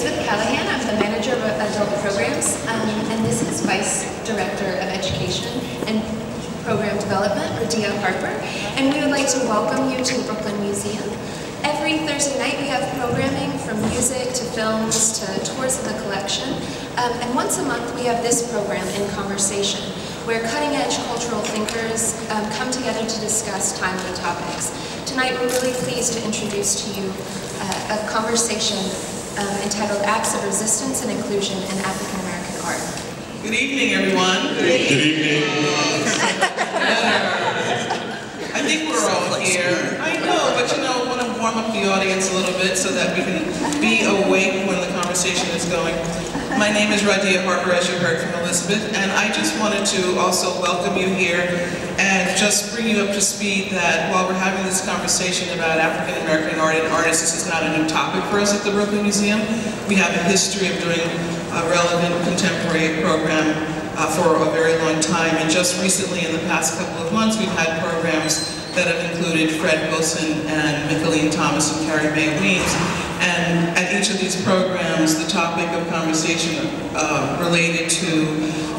Elizabeth Callahan. I'm the manager of adult programs, um, and this is Vice Director of Education and Program Development, Radia Harper. And we would like to welcome you to the Brooklyn Museum. Every Thursday night we have programming from music to films to tours of the collection. Um, and once a month we have this program, In Conversation, where cutting-edge cultural thinkers um, come together to discuss timely topics. Tonight we're really pleased to introduce to you uh, a conversation um, entitled Acts of Resistance and Inclusion in African American Art. Good evening, everyone. Good evening. I think we're all here. I know, but you know, I want to warm up the audience a little bit so that we can be awake when the conversation is going. My name is Radia Harper, as you heard from Elizabeth, and I just wanted to also welcome you here and just bring you up to speed that while we're having this conversation about African American art and artists, this is not a new topic for us at the Brooklyn Museum. We have a history of doing a relevant contemporary program uh, for a very long time, and just recently, in the past couple of months, we've had programs that have included Fred Wilson and Mickalene Thomas and Carrie Mae Weems. And at each of these programs, the topic of conversation uh, related to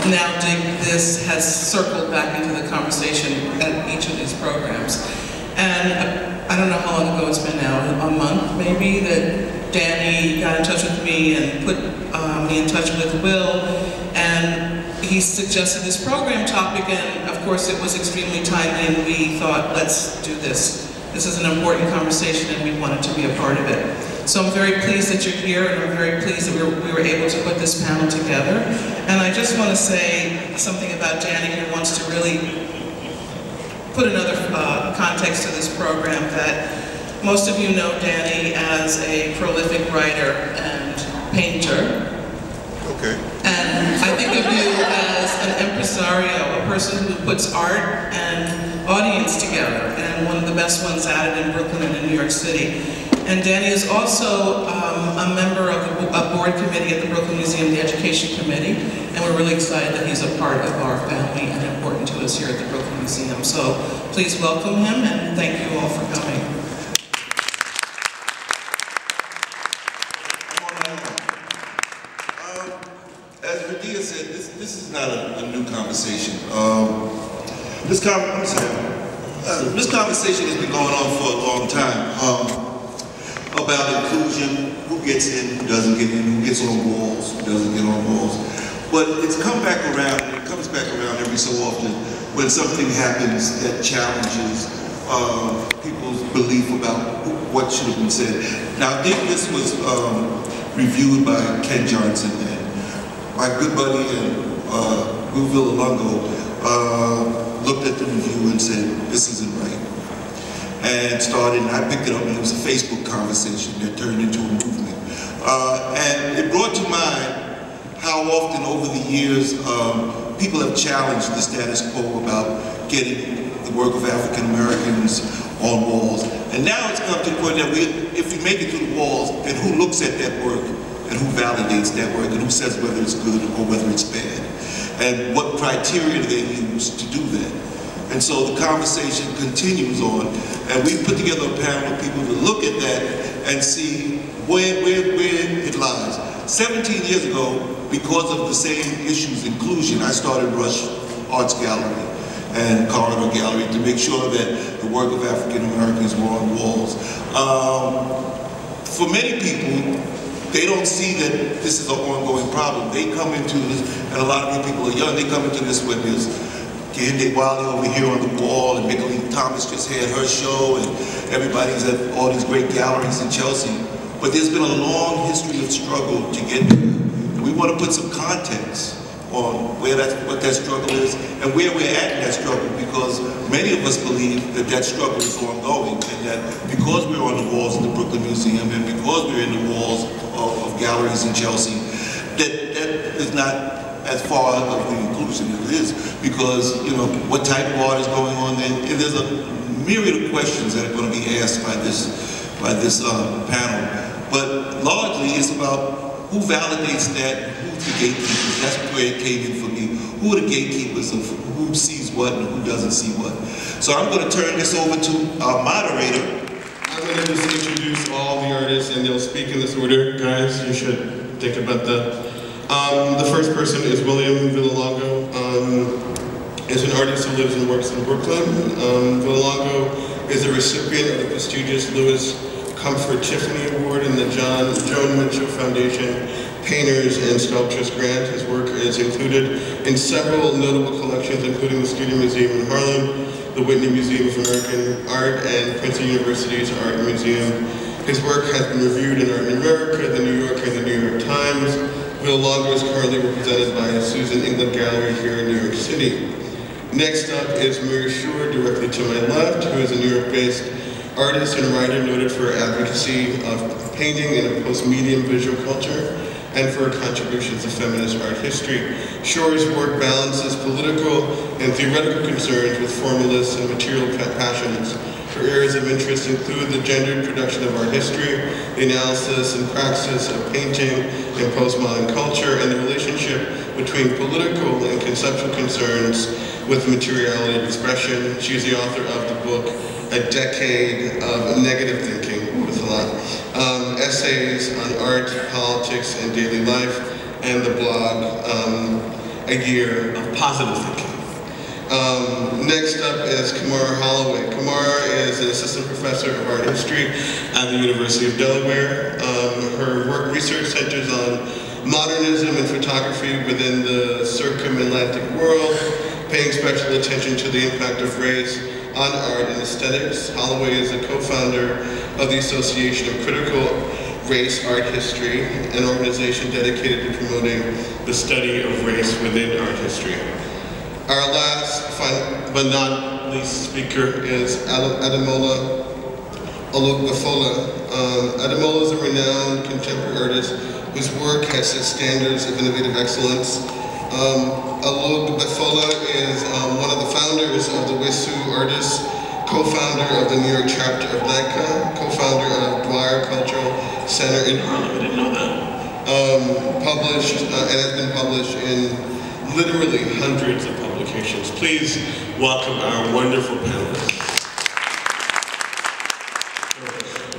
Now Dig This has circled back into the conversation at each of these programs. And I don't know how long ago it's been now, a month maybe, that Danny got in touch with me and put uh, me in touch with Will. And he suggested this program topic, and of course it was extremely timely, and we thought, let's do this. This is an important conversation, and we wanted to be a part of it. So I'm very pleased that you're here, and I'm very pleased that we were, we were able to put this panel together. And I just want to say something about Danny who wants to really put another uh, context to this program that most of you know Danny as a prolific writer and painter. Okay. And I think of you impresario, a person who puts art and audience together, and one of the best ones at it in Brooklyn and in New York City. And Danny is also um, a member of the a board committee at the Brooklyn Museum, the Education Committee, and we're really excited that he's a part of our family and important to us here at the Brooklyn Museum. So please welcome him, and thank you all for coming. as Radia said, this, this not a, a new conversation. Um, this, con uh, this conversation has been going on for a long time um, about inclusion, who gets in, who doesn't get in, who gets on walls, who doesn't get on walls. But it's come back around, it comes back around every so often when something happens that challenges uh, people's belief about what should have been said. Now, I think this was um, reviewed by Ken Johnson my good buddy and uh, Villalongo uh, looked at the review and said, this isn't right. And started, and I picked it up and it was a Facebook conversation that turned into a movement. Uh, and it brought to mind how often over the years um, people have challenged the status quo about getting the work of African Americans on walls. And now it's come to the point that we, if we make it to the walls, then who looks at that work and who validates that work and who says whether it's good or whether it's bad and what criteria they use to do that. And so the conversation continues on and we've put together a panel of people to look at that and see where, where, where it lies. 17 years ago, because of the same issues, inclusion, I started Rush Arts Gallery and Corridor Gallery to make sure that the work of African Americans were on walls. Um, for many people, they don't see that this is an ongoing problem. They come into this, and a lot of you people are young, they come into this when there's Kehinde Wiley over here on the wall, and Mickalene Thomas just had her show, and everybody's at all these great galleries in Chelsea. But there's been a long history of struggle to get there. And we want to put some context on where that, what that struggle is and where we're at in that struggle because many of us believe that that struggle is ongoing and that because we're on the walls of the Brooklyn Museum and because we're in the walls of, of galleries in Chelsea, that that is not as far of the inclusion as it is because, you know, what type of art is going on there. And there's a myriad of questions that are going to be asked by this, by this uh, panel. But largely it's about who validates that, who's the gatekeepers. That's where it came in for me. Who are the gatekeepers of who sees what and who doesn't see what? So I'm going to turn this over to our moderator. I'm going to just introduce all the artists and they'll speak in this order, guys. You should think about that. Um, the first person is William Villalongo. Um, is an artist who lives and works in Brooklyn. Um, Villalongo is a recipient of the prestigious Louis Comfort Tiffany Award and the John Joan Mitchell Foundation Painters and Sculptures Grant. His work is included in several notable collections, including the Studio Museum in Harlem, the Whitney Museum of American Art, and Princeton University's Art Museum. His work has been reviewed in Art in America, the New Yorker, and the New York Times. Villalongo is currently represented by Susan Inglett Gallery here in New York City. Next up is Mira Schor, directly to my left, who is a New York-based artist and writer noted for advocacy of painting in a post-medium visual culture and for her contributions to feminist art history. Schor's work balances political and theoretical concerns with formalist and material passions. Her areas of interest include the gendered production of art history, the analysis and praxis of painting in postmodern culture, and the relationship between political and conceptual concerns with materiality of expression. She is the author of the book, A Decade of Negative Thinking, with a lot, essays on art, politics, and daily life, and the blog, um, A Year of Positive Thinking. Um, next up is Camara Holloway. Camara is an assistant professor of art history at the University of Delaware. Um, her work research centers on modernism and photography within the circumatlantic world, paying special attention to the impact of race on art and aesthetics. Holloway is a co-founder of the Association of Critical Race Art History, an organization dedicated to promoting the study of race within art history. Our last, but not least speaker is Ademola Olugebefola. Um, Ademola is a renowned contemporary artist whose work has set standards of innovative excellence. Um, is um, one of the founders of the Weusi Artists, co-founder of the New York chapter of NICA, co-founder of Dwyer Cultural Center in Harlem. I didn't know that. Um, published uh, and has been published in literally hundreds of publications. Please welcome our wonderful panelists.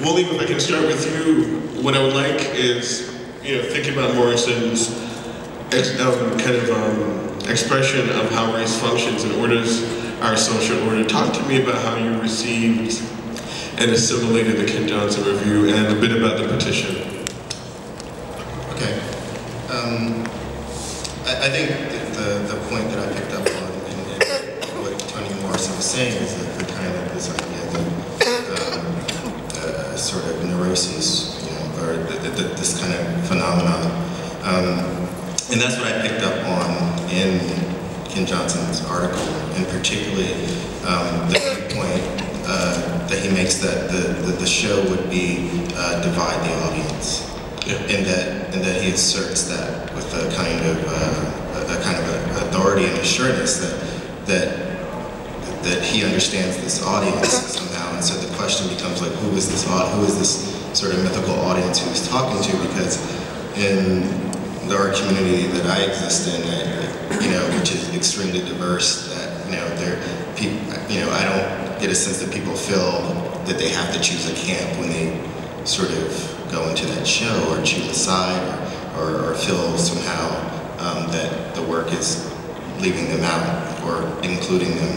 William, if I can start with you, what I would like is, you know, thinking about Morrison's ex um, kind of um, expression of how race functions and orders our social order. Talk to me about how you received and assimilated the Ken Johnson Review and a bit about the petition. Okay. Um, I, I think the, the point that I picked up on and what Toni Morrison was saying is that the kind of this idea that um, uh, sort of neurosis, you know, or the, the, this kind of phenomenon. Um, and that's what I picked up on in Ken Johnson's article, and particularly um, the point uh, that he makes that the, the, the show would be uh, divide the audience. Yeah. And that and that he asserts that with a kind of uh, a, kind of a authority and assurance that that that he understands this audience somehow. And so the question becomes like, who is this who is this sort of mythical audience who he's talking to? Because in the art community that I exist in, you know, which is extremely diverse, that you know, there, people, you know, I don't get a sense that people feel that they have to choose a camp when they sort of go into that show or choose a side or, or, feel somehow um, that the work is leaving them out or including them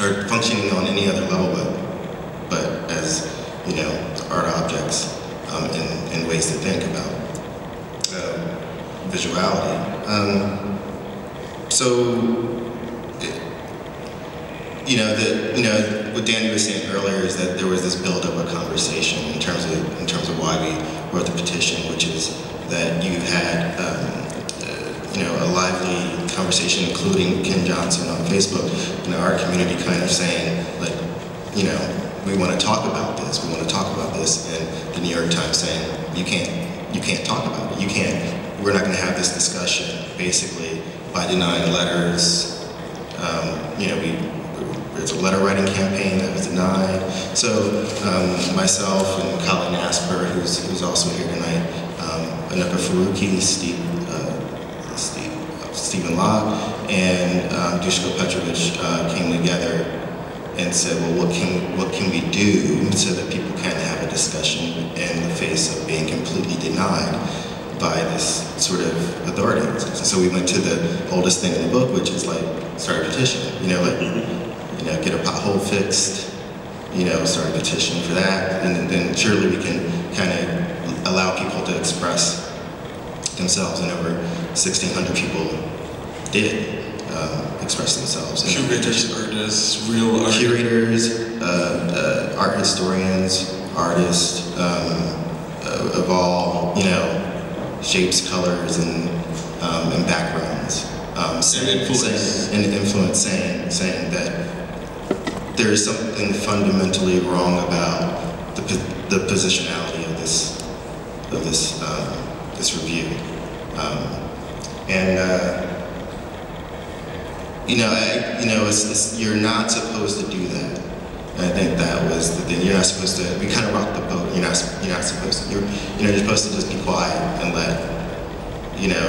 or functioning on any other level but, but as, you know, art objects um, in, in ways to think about um, visuality. Um, so you know, the, you know, what Danny was saying earlier is that there was this build up of conversation in terms of, in terms of why we wrote the petition, which is that you had, um, uh, you know, a lively conversation, including Ken Johnson on Facebook, in our community kind of saying, like, you know, we want to talk about this, we want to talk about this, and the New York Times saying, you can't, you can't talk about it, you can't, we're not going to have this discussion, basically, by denying letters, um, you know, we, there's a letter writing campaign that was denied. So um, myself and Colin Asper, who's, who's also here tonight, um, Anoka Faruqee, Steve, uh, Steve, uh, Stephen Locke, and um, Dushko Petrovich uh, came together and said, well, what can, what can we do so that people can have a discussion in the face of being completely denied by this sort of authority. So we went to the oldest thing in the book, which is like start a petition. You know, like you know, get a pothole fixed. You know, start a petition for that, and then surely we can kind of allow people to express themselves. And over 1,600 people did uh, express themselves. in the petition Curators, artists, real art. curators, uh, uh, art historians, artists um, uh, of all you know shapes, colors, and um, and backgrounds. Um, saying, influence. saying- and influence, saying saying that there is something fundamentally wrong about the, the positionality of this of this uh, this review, um, and. Uh, you know, I, you know, it's, it's, you're not supposed to do that. And I think that was the thing. You're not supposed to. We kind of rocked the boat. You're not. You're not supposed to. You're, you know, you're supposed to just be quiet and let, you know,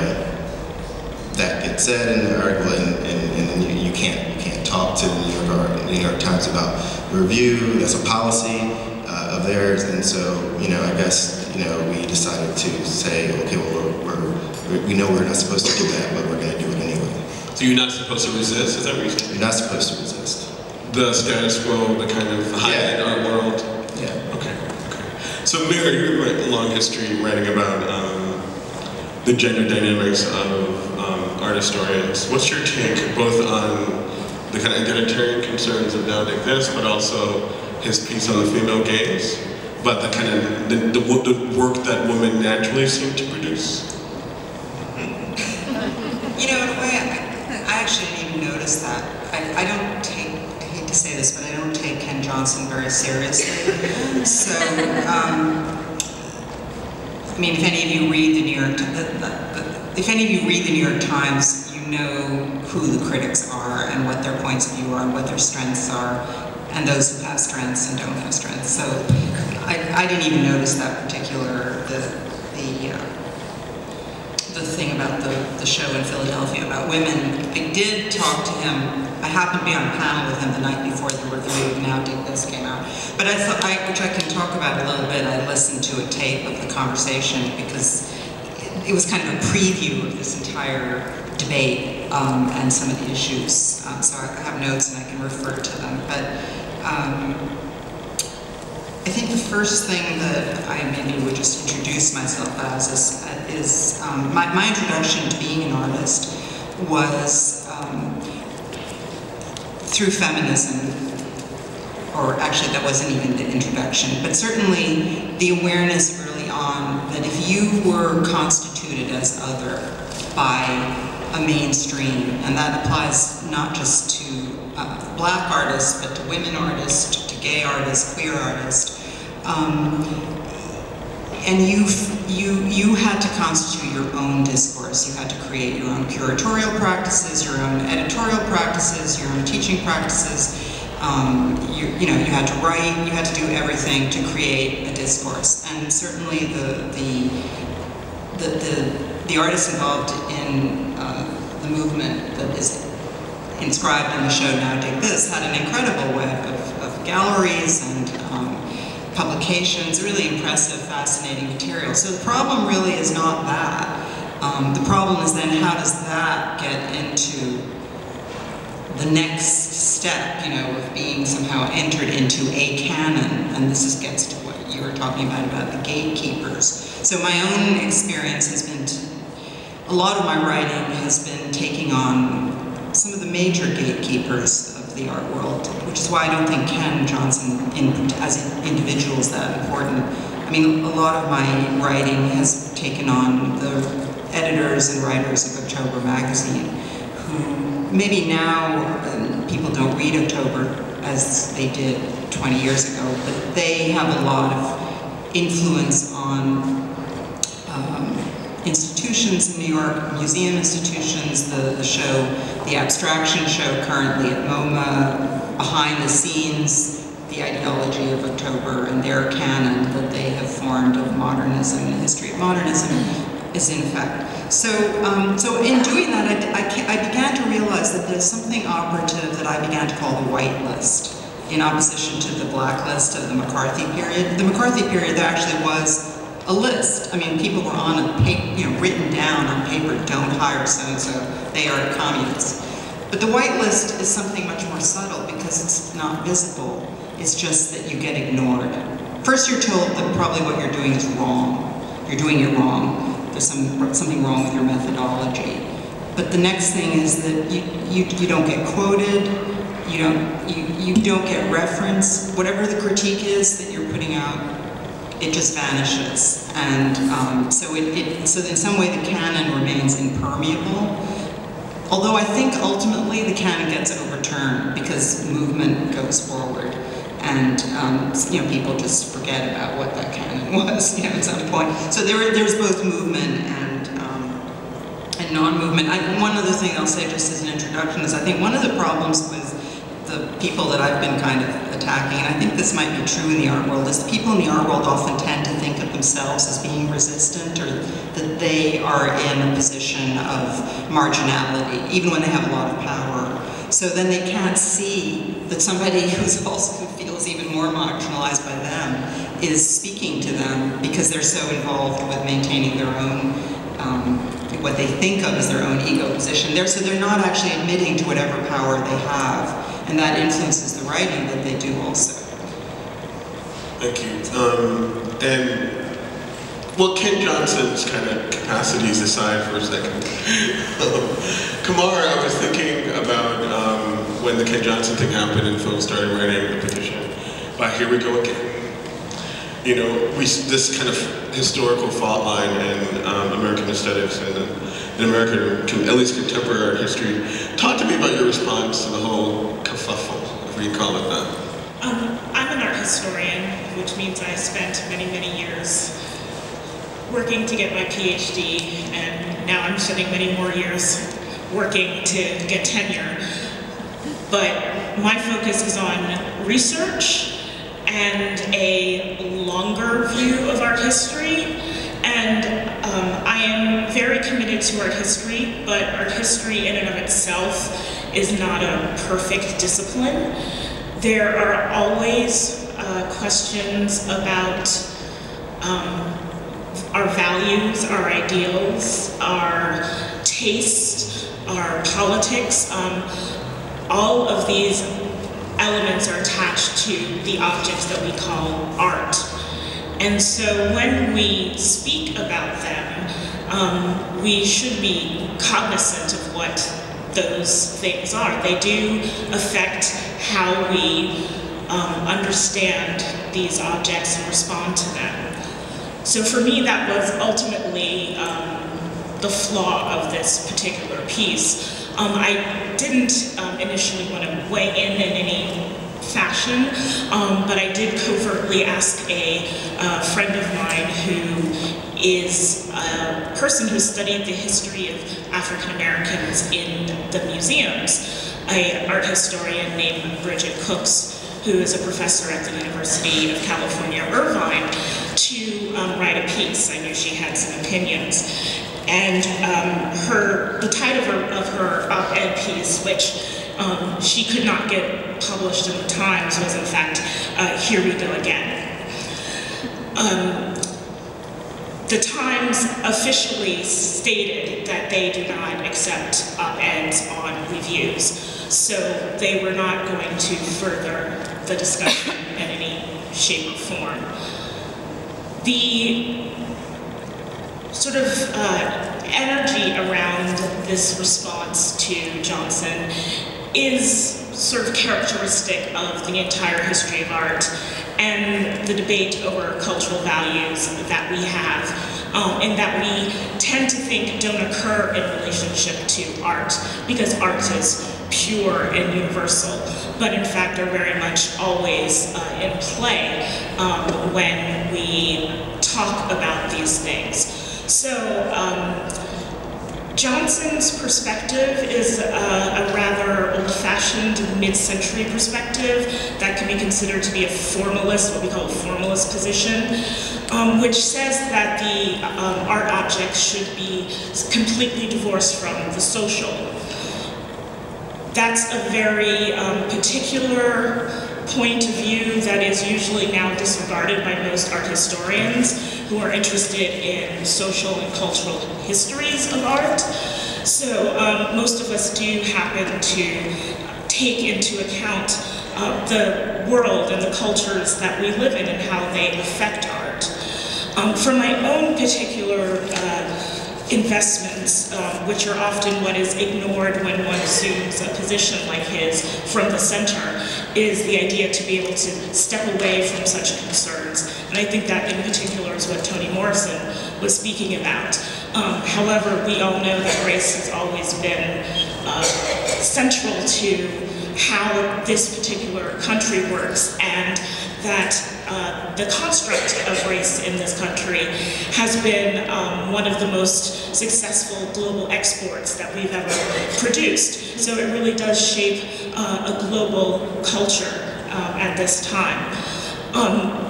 that get said in the article, and, and, and you, you can't you can't talk to the New York Art, New York Times about the review. That's a policy uh, of theirs, and so you know, I guess you know, we decided to say, okay, well, we're, we're we know we're not supposed to do that, but we're going to do it anyway. So you're not supposed to resist, is that what you're not supposed to resist. The status quo, the kind of high-end art world? Yeah. Okay, okay. So Mary, you have a long history writing about um, the gender dynamics of um, art historians. What's your take both on the kind of egalitarian concerns of Now This, but also his piece on the female gaze, but the kind of the, the, the work that women naturally seem to produce? You know, in a way, I, I actually didn't even notice that. I, I don't take, I hate to say this, but I don't take Ken Johnson very seriously. So, um, I mean, if any of you read the New York, the, the, if any of you read the New York Times, know who the critics are and what their points of view are and what their strengths are, and those who have strengths and don't have strengths. So, I, I didn't even notice that particular the the. Uh, the thing about the, the show in Philadelphia about women. I did talk to him. I happened to be on a panel with him the night before the review of Now Dig This came out. But I thought, I, which I can talk about a little bit, I listened to a tape of the conversation because it, it was kind of a preview of this entire debate um, and some of the issues. Um, so I have notes and I can refer to them. But um, I think the first thing that I maybe would just introduce myself as is, is um, my, my introduction to being an artist was um, through feminism, or actually that wasn't even the introduction, but certainly the awareness early on that if you were constituted as other by a mainstream, and that applies not just to uh, black artists, but to women artists, to gay artists, queer artists, um, and you you you had to constitute your own discourse. You had to create your own curatorial practices, your own editorial practices, your own teaching practices. Um, you, you know, you had to write. You had to do everything to create a discourse. And certainly the the the the, the artists involved in uh, the movement that is inscribed in the show Now Dig This had an incredible web of, of galleries and um, publications, really impressive, fascinating material. So the problem really is not that. Um, the problem is then how does that get into the next step, you know, of being somehow entered into a canon, and this is, gets to what you were talking about, about the gatekeepers. So my own experience has been, to, a lot of my writing has been taking on some of the major gatekeepers of the art world, which is why I don't think Ken Johnson in, as an individual is that important. I mean, a lot of my writing has taken on the editors and writers of October magazine, who maybe now um, people don't read October as they did 20 years ago, but they have a lot of influence on institutions in New York, museum institutions, the, the show, the abstraction show currently at MoMA, behind the scenes, the ideology of October and their canon that they have formed of modernism and the history of modernism is in effect. So, um, so in doing that, I, I, I began to realize that there's something operative that I began to call the white list, in opposition to the blacklist of the McCarthy period. The McCarthy period, there actually was a list. I mean, people were on a paper, you know, written down on paper, don't hire so-and-so, they are communists. But the whitelist is something much more subtle because it's not visible. It's just that you get ignored. First you're told that probably what you're doing is wrong. You're doing it wrong. There's some, something wrong with your methodology. But the next thing is that you, you, you don't get quoted, you don't, you, you don't get reference. Whatever the critique is that you're putting out, it just vanishes. And um, so, it, it, so in some way the canon remains impermeable. Although I think ultimately the canon gets overturned because movement goes forward. And um, you know, people just forget about what that canon was, you know, at some point. So there, there's both movement and, um, and non-movement. One other thing I'll say just as an introduction is I think one of the problems with the people that I've been kind of attacking, and I think this might be true in the art world, is people in the art world often tend to think of themselves as being resistant or that they are in a position of marginality, even when they have a lot of power. So then they can't see that somebody who's also who feels even more marginalized by them is speaking to them because they're so involved with maintaining their own um, what they think of as their own ego position. They're, so they're not actually admitting to whatever power they have and that influences the writing that they do also. Thank you. Um, and well, Ken Johnson's kind of capacities aside for a second. Kamar, I was thinking about um, when the Ken Johnson thing happened and folks started writing the petition. But here we go again. You know, we, this kind of historical fault line in um, American aesthetics and in American, at least contemporary history. Talk to me about your response to the whole kerfuffle, if we can call it that. Um, I'm an art historian, which means I spent many, many years working to get my PhD, and now I'm spending many more years working to get tenure. But my focus is on research and a longer view of art history. And um, I am very committed to art history, but art history in and of itself is not a perfect discipline. There are always uh, questions about um, our values, our ideals, our taste, our politics. Um, all of these elements are attached to the objects that we call art. And so when we speak about them, um, we should be cognizant of what those things are. They do affect how we um, understand these objects and respond to them. So for me, that was ultimately um, the flaw of this particular piece. Um, I didn't um, initially want to weigh in in any fashion, um, but I did covertly ask a friend of mine who is a person who studied the history of African Americans in the museums, an art historian named Bridget Cooks, who is a professor at the University of California, Irvine, to um, write a piece. I knew she had some opinions. And um, her, the title of her, of her op-ed piece, which um, she could not get published in the Times, was in fact, uh, Here We Go Again. Um, the Times officially stated that they do not accept op-eds on reviews, so they were not going to further the discussion in any shape or form. The sort of uh, energy around this response to Johnson is sort of characteristic of the entire history of art and the debate over cultural values that we have um, and that we tend to think don't occur in relationship to art because art is pure and universal, but in fact are very much always uh, in play um, when we talk about these things. So um, Johnson's perspective is a, a rather old-fashioned mid-century perspective that can be considered to be a formalist, what we call a formalist position, um, which says that the um, art objects should be completely divorced from the social. That's a very um, particular point of view that is usually now disregarded by most art historians who are interested in social and cultural histories of art. So um, most of us do happen to take into account uh, the world and the cultures that we live in and how they affect art. Um, for my own particular uh, investments, um, which are often what is ignored when one assumes a position like his from the center, is the idea to be able to step away from such concerns. And I think that in particular is what Toni Morrison was speaking about. Um, however, we all know that race has always been uh, central to how this particular country works and that uh, the construct of race in this country has been um, one of the most successful global exports that we've ever produced. So it really does shape uh, a global culture uh, at this time. Um,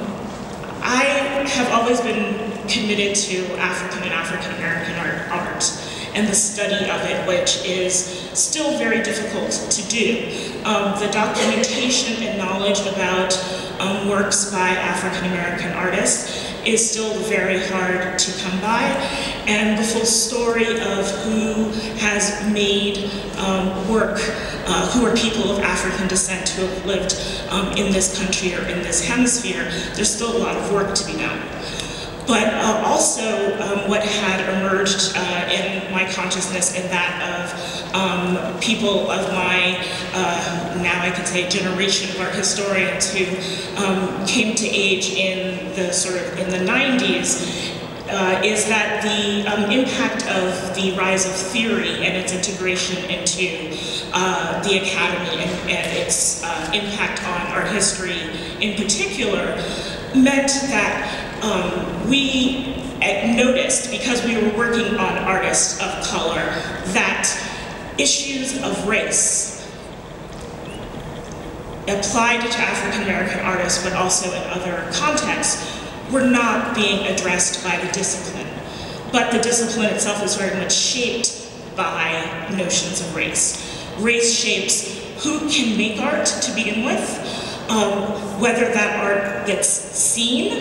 I have always been committed to African and African American art, art and the study of it, which is still very difficult to do. Um, the documentation and knowledge about um, works by African American artists is still very hard to come by, and the full story of who has made um, work, uh, who are people of African descent who have lived um, in this country or in this hemisphere, there's still a lot of work to be done. But uh, also um, what had emerged uh, in my consciousness and that of um, people of my, uh, now I could say generation of art historians who um, came to age in the sort of, in the 90s, uh, is that the um, impact of the rise of theory and its integration into uh, the academy and, and its uh, impact on art history in particular meant that um, we noticed, because we were working on artists of color, that issues of race applied to African American artists, but also in other contexts, were not being addressed by the discipline. But the discipline itself is very much shaped by notions of race. Race shapes who can make art to begin with, um, whether that art gets seen,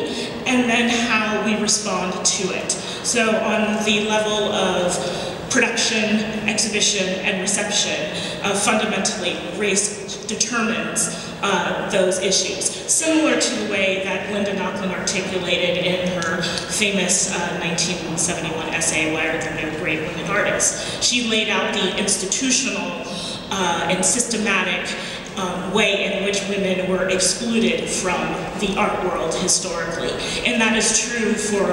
and then how we respond to it. So on the level of production, exhibition, and reception, uh, fundamentally race determines uh, those issues. Similar to the way that Linda Nochlin articulated in her famous uh, 1971 essay, Why Are There No Great Women Artists? She laid out the institutional uh, and systematic um, way in which women were excluded from the art world historically. And that is true for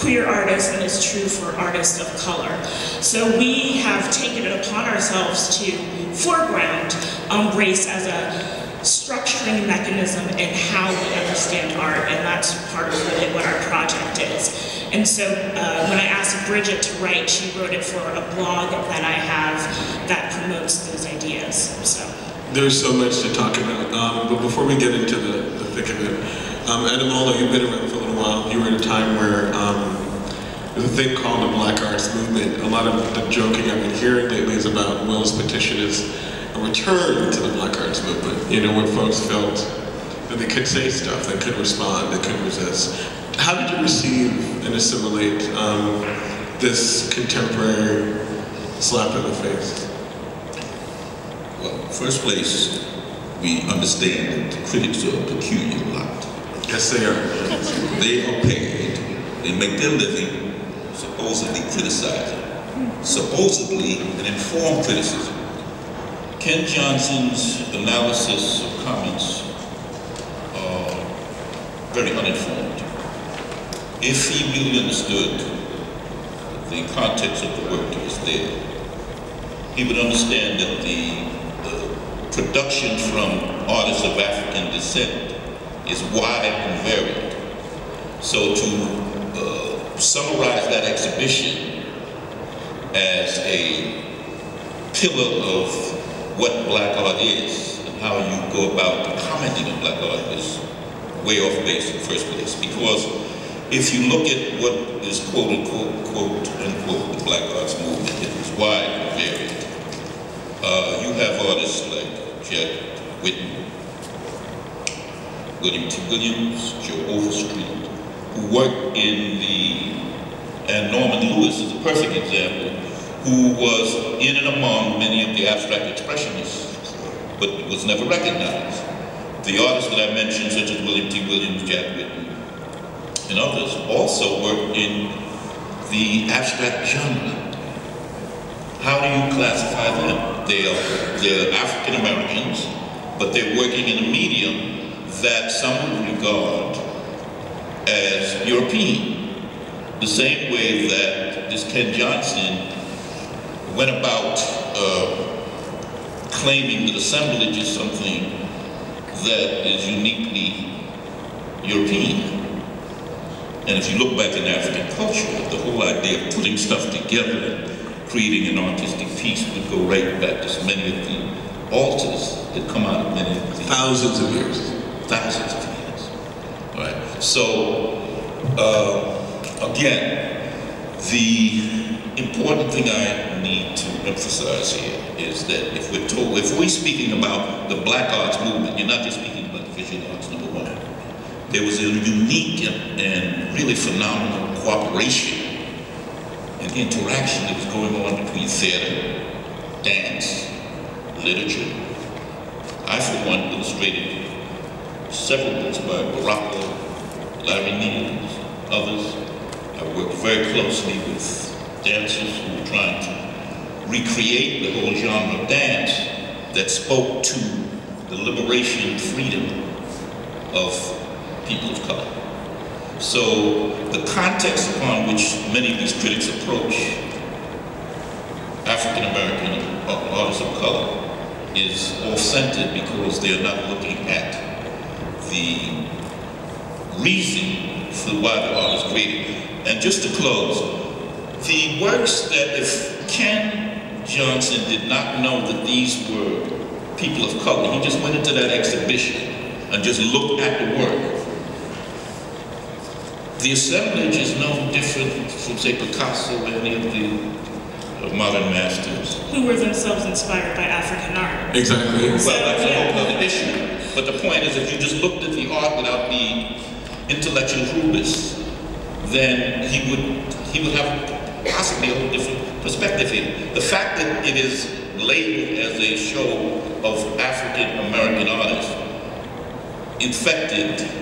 queer artists and is true for artists of color. So we have taken it upon ourselves to foreground um, race as a structuring mechanism in how we understand art, and that's part of really what our project is. And so uh, when I asked Bridget to write, she wrote it for a blog that I have that promotes those ideas. So. There's so much to talk about, um, but before we get into the, the thick of it, um, Ademola, you've been around for a little while. You were at a time where um, there's a thing called the Black Arts Movement. A lot of the joking I've been hearing lately is about Will's petition is a return to the Black Arts Movement, you know, where folks felt that they could say stuff, they could respond, they could resist. How did you receive and assimilate um, this contemporary slap in the face? Well, first place, we understand that the critics are a peculiar lot. Yes, they are. They are paid, they make their living supposedly criticizing, supposedly an informed criticism. Ken Johnson's analysis of comments are very uninformed. If he really understood the context of the work that was there, he would understand that the production from artists of African descent is wide and varied. So to uh, summarize that exhibition as a pillar of what black art is and how you go about commenting on black art is way off base in the first place. Because if you look at what is quote unquote, quote unquote, the black arts movement, it is wide and varied. Have artists like Jack Whitten, William T. Williams, Joe Overstreet, who worked in the, and Norman Lewis is a perfect example, who was in and among many of the abstract expressionists, but was never recognized. The artists that I mentioned, such as William T. Williams, Jack Whitman, and others, also worked in the abstract genre. How do you classify them? They are, they're African Americans, but they're working in a medium that some would regard as European. The same way that this Ken Johnson went about uh, claiming that assemblage is something that is uniquely European. And if you look back in African culture, the whole idea of putting stuff together creating an artistic piece would go right back to many of the altars that come out of many of the Thousands of years. thousands of years. Right. So uh, again, the important thing I need to emphasize here is that if we're told, if we're speaking about the Black Arts movement, you're not just speaking about the visual arts, number one. There was a unique and, and really phenomenal cooperation and interaction that was going on between theater, dance, literature. I, for one, illustrated several books by Baraka, Larry others. I worked very closely with dancers who were trying to recreate the whole genre of dance that spoke to the liberation and freedom of people of color. So the context upon which many of these critics approach African American artists of color is off-centered because they're not looking at the reason for why the art was created. And just to close, the works that if Ken Johnson did not know that these were people of color, he just went into that exhibition and just looked at the work. The assemblage is no different from, say, Picasso or any of the uh, modern masters. Who were themselves inspired by African art. Exactly. Well, that's a whole other issue. But the point is, if you just looked at the art without the intellectual rubus, then he would he would have possibly a whole different perspective here. The fact that it is labeled as a show of African American artists infected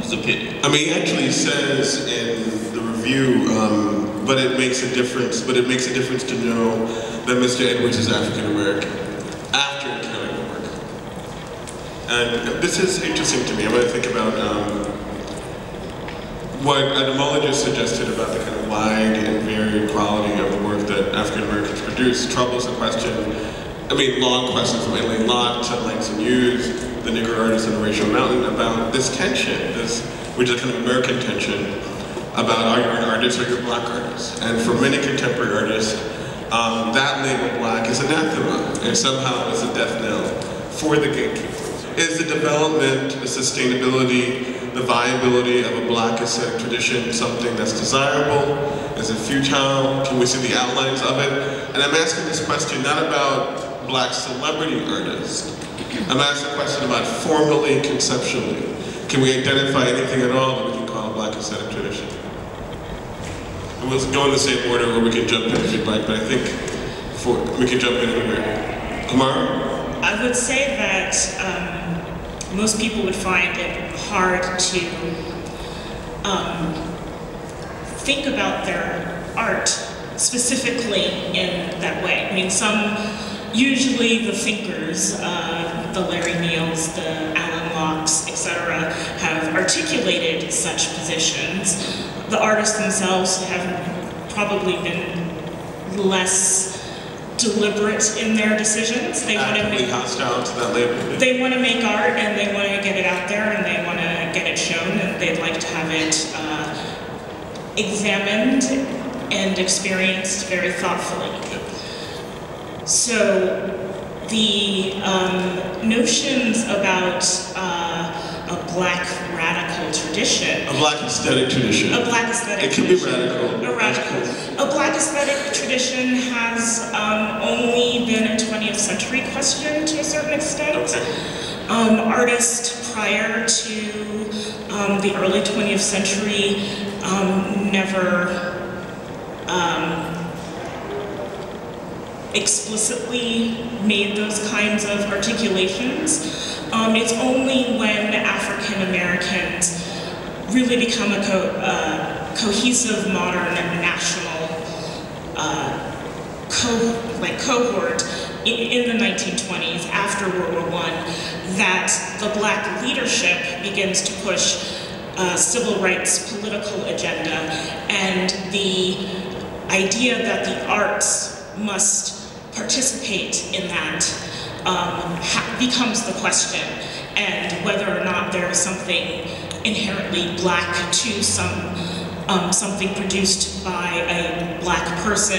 his opinion. I mean, he actually says in the review, um, but it makes a difference, but it makes a difference to know that Mr. Edwards is African American after encountering work. And this is interesting to me. I'm going to think about um, what an etymologist suggested about the kind of wide and varied quality of the work that African Americans produce troubles the question, I mean, long questions from Alain Locke to Langston Hughes, the Negro artist the Racial Mountain, about this tension, this, which is a kind of American tension, about are you an artist or you're a black artist? And for many contemporary artists, um, that label black is anathema, and somehow is a death knell for the gatekeepers. Is the development, the sustainability, the viability of a black aesthetic tradition something that's desirable? Is it futile? Can we see the outlines of it? And I'm asking this question not about black celebrity artists. I'm asking a question about formally, conceptually. Can we identify anything at all that we can call a black aesthetic tradition? And we'll go in the same order or we can jump in if you'd like, but I think for, we can jump in anywhere. Kumar? I would say that um, most people would find it hard to um, think about their art specifically in that way. I mean, some, usually the thinkers, uh, the Larry Neals, the Alain Lockes, etc., have articulated such positions. The artists themselves have probably been less deliberate in their decisions. They want to make hostile to that label? they want to make art and they want to get it out there and they want to get it shown and they'd like to have it uh, examined and experienced very thoughtfully. So the um, notions about uh, a black radical tradition A black aesthetic tradition. a black aesthetic It can be tradition. radical. A radical. A black aesthetic tradition has um, only been a 20th century question to a certain extent. Um, artists prior to um, the early 20th century um, never um, explicitly made those kinds of articulations. Um, it's only when African Americans really become a co uh, cohesive modern national uh, co like cohort in, in the 1920s after World War I that the black leadership begins to push uh, civil rights political agenda and the idea that the arts must participate in that um, becomes the question and whether or not there is something inherently black to some um, something produced by a black person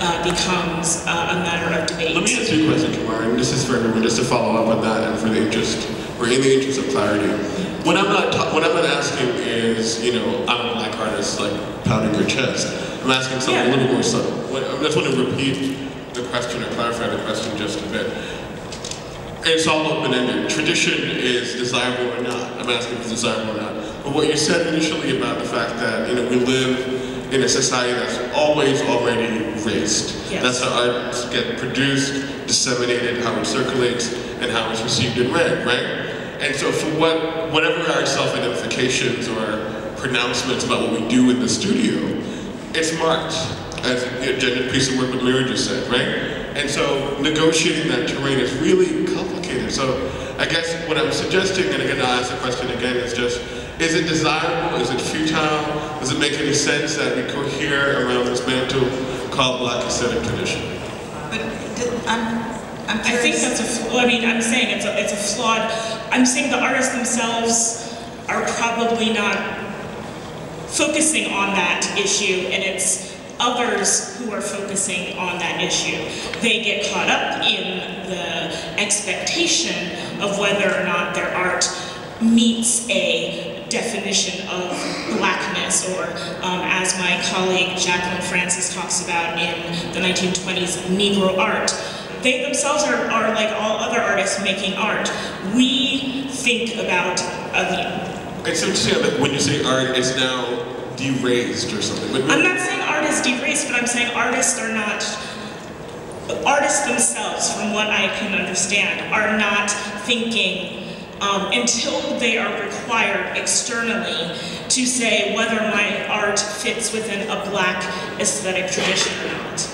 uh, becomes uh, a matter of debate. Let me ask you a question, and this is for everyone, just to follow up on that and for the interest, or in the interest of clarity. What I'm not, what I'm not asking is, you know, I'm a black artist, like pounding your chest. I'm asking something yeah. a little more subtle. I'm just want to repeat the question or clarify the question just a bit. It's all open-ended. Tradition is desirable or not. I'm asking if it's desirable or not. But what you said initially about the fact that, you know, we live in a society that's always already raced. Yes. That's how art gets produced, disseminated, how it circulates, and how it's received and read, right? And so for what, whatever our self-identifications or pronouncements about what we do in the studio, it's marked as a gender piece of work what Mira just said, right? And so negotiating that terrain is really complicated. So I guess what I'm suggesting, and again I'll ask the question again, is just, is it desirable? Is it futile? Does it make any sense that we cohere around this mantle called Black aesthetic tradition? But I'm, I'm I think that's a, well, I mean, I'm saying it's a, it's a flawed, I'm saying the artists themselves are probably not focusing on that issue, and it's others who are focusing on that issue. They get caught up in the expectation of whether or not their art meets a definition of blackness, or um, as my colleague Jacqueline Francis talks about in the 1920s, Negro art. They themselves are, are like all other artists making art. We think about uh, it's interesting that when you say art, it's now or something. I'm not saying art is derased, but I'm saying artists are not, artists themselves, from what I can understand, are not thinking um, until they are required externally to say whether my art fits within a black aesthetic tradition or not.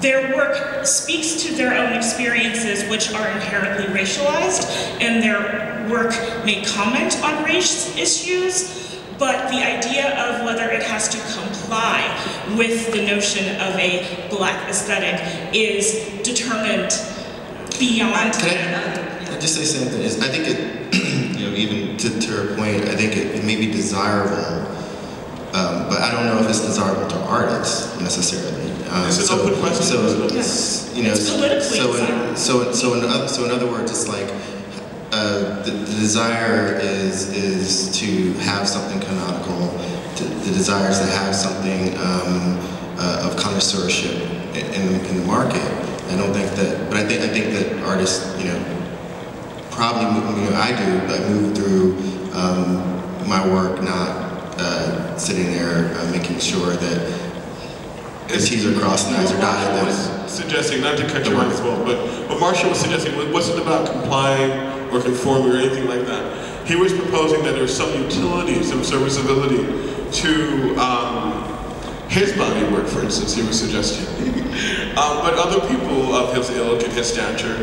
Their work speaks to their own experiences, which are inherently racialized, and their work may comment on race issues, but the idea of whether it has to comply with the notion of a black aesthetic is determined beyond. Can I, I just say something? Is I think it, you know, even to, to her point, I think it, it may be desirable, um, but I don't know if it's desirable to artists necessarily. Um, it's so, open question. So, you know, so in, so so in, so in other words, it's like uh, the, the, desire is is to have something canonical. To, the desire is to have something um, uh, of connoisseurship in, in, the, in the market. I don't think that, but I think I think that artists, you know, probably move, you know, I do. I move through um, my work, not uh, sitting there uh, making sure that the T's are crossed and I's are dotted. was suggesting, not to cut you off as well, but what Marshall was suggesting wasn't about complying or conforming or anything like that. He was proposing that there's some utility, some serviceability to um, his body work, for instance, he was suggesting. um, but other people of his ilk and his stature,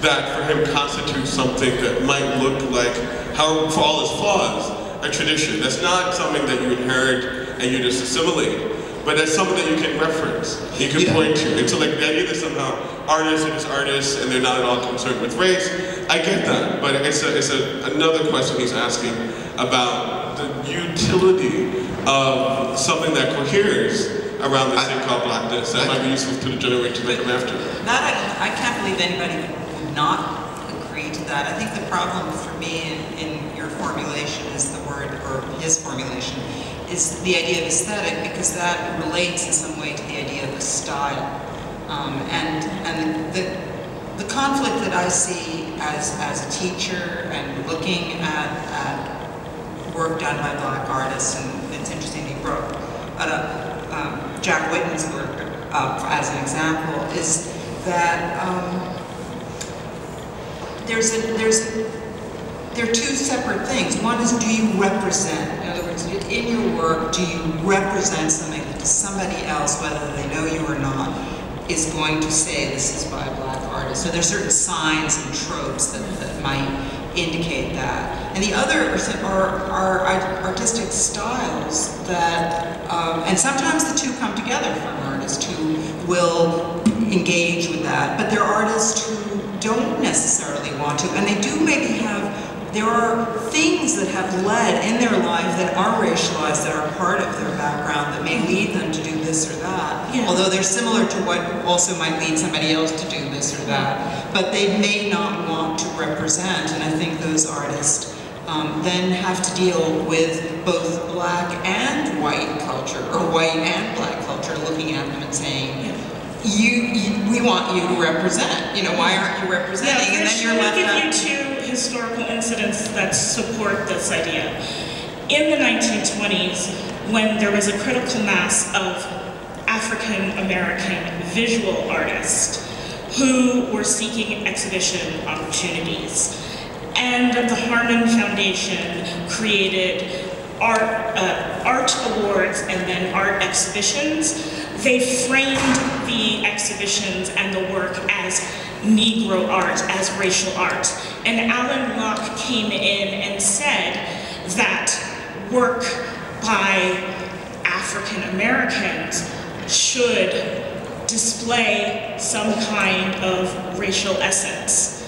that for him constitutes something that might look like, how, for all his flaws, a tradition. That's not something that you inherit and you just assimilate but that's something that you can reference, you can yeah. point to. And so like the idea that somehow artists are just artists and they're not at all concerned with race, I get that. But it's, a, it's a, another question he's asking about the utility of something that coheres around this thing called blackness that I, might be useful to the generation that come after. That I, I can't believe anybody would not agree to that. I think the problem for me in, in your formulation is the word, or his formulation, is the idea of aesthetic because that relates in some way to the idea of a style. Um, and and the, the conflict that I see as, as a teacher and looking at, at work done by black artists, and it's interesting you brought um, Jack Whitten's work as an example, is that um, there's a, there's there are two separate things. One is, do you represent? In in your work, do you represent something that somebody else, whether they know you or not, is going to say this is by a black artist? So there's certain signs and tropes that, that might indicate that. And the other are, are, are artistic styles that, um, and sometimes the two come together for an artist who will engage with that, but there are artists who don't necessarily want to, and they do maybe have there are things that have led in their life that are racialized, that are part of their background, that may lead them to do this or that. Yeah. Although they're similar to what also might lead somebody else to do this or that. But they may not want to represent, and I think those artists um, then have to deal with both black and white culture, or white and black culture, looking at them and saying, you, you, we want you to represent. You know, why aren't you representing? Yeah, and then you're left give you two historical incidents that support this idea. In the 1920s, when there was a critical mass of African American visual artists who were seeking exhibition opportunities, and the Harmon Foundation created art, uh, art awards and then art exhibitions they framed the exhibitions and the work as Negro art, as racial art. And Alain Locke came in and said that work by African Americans should display some kind of racial essence.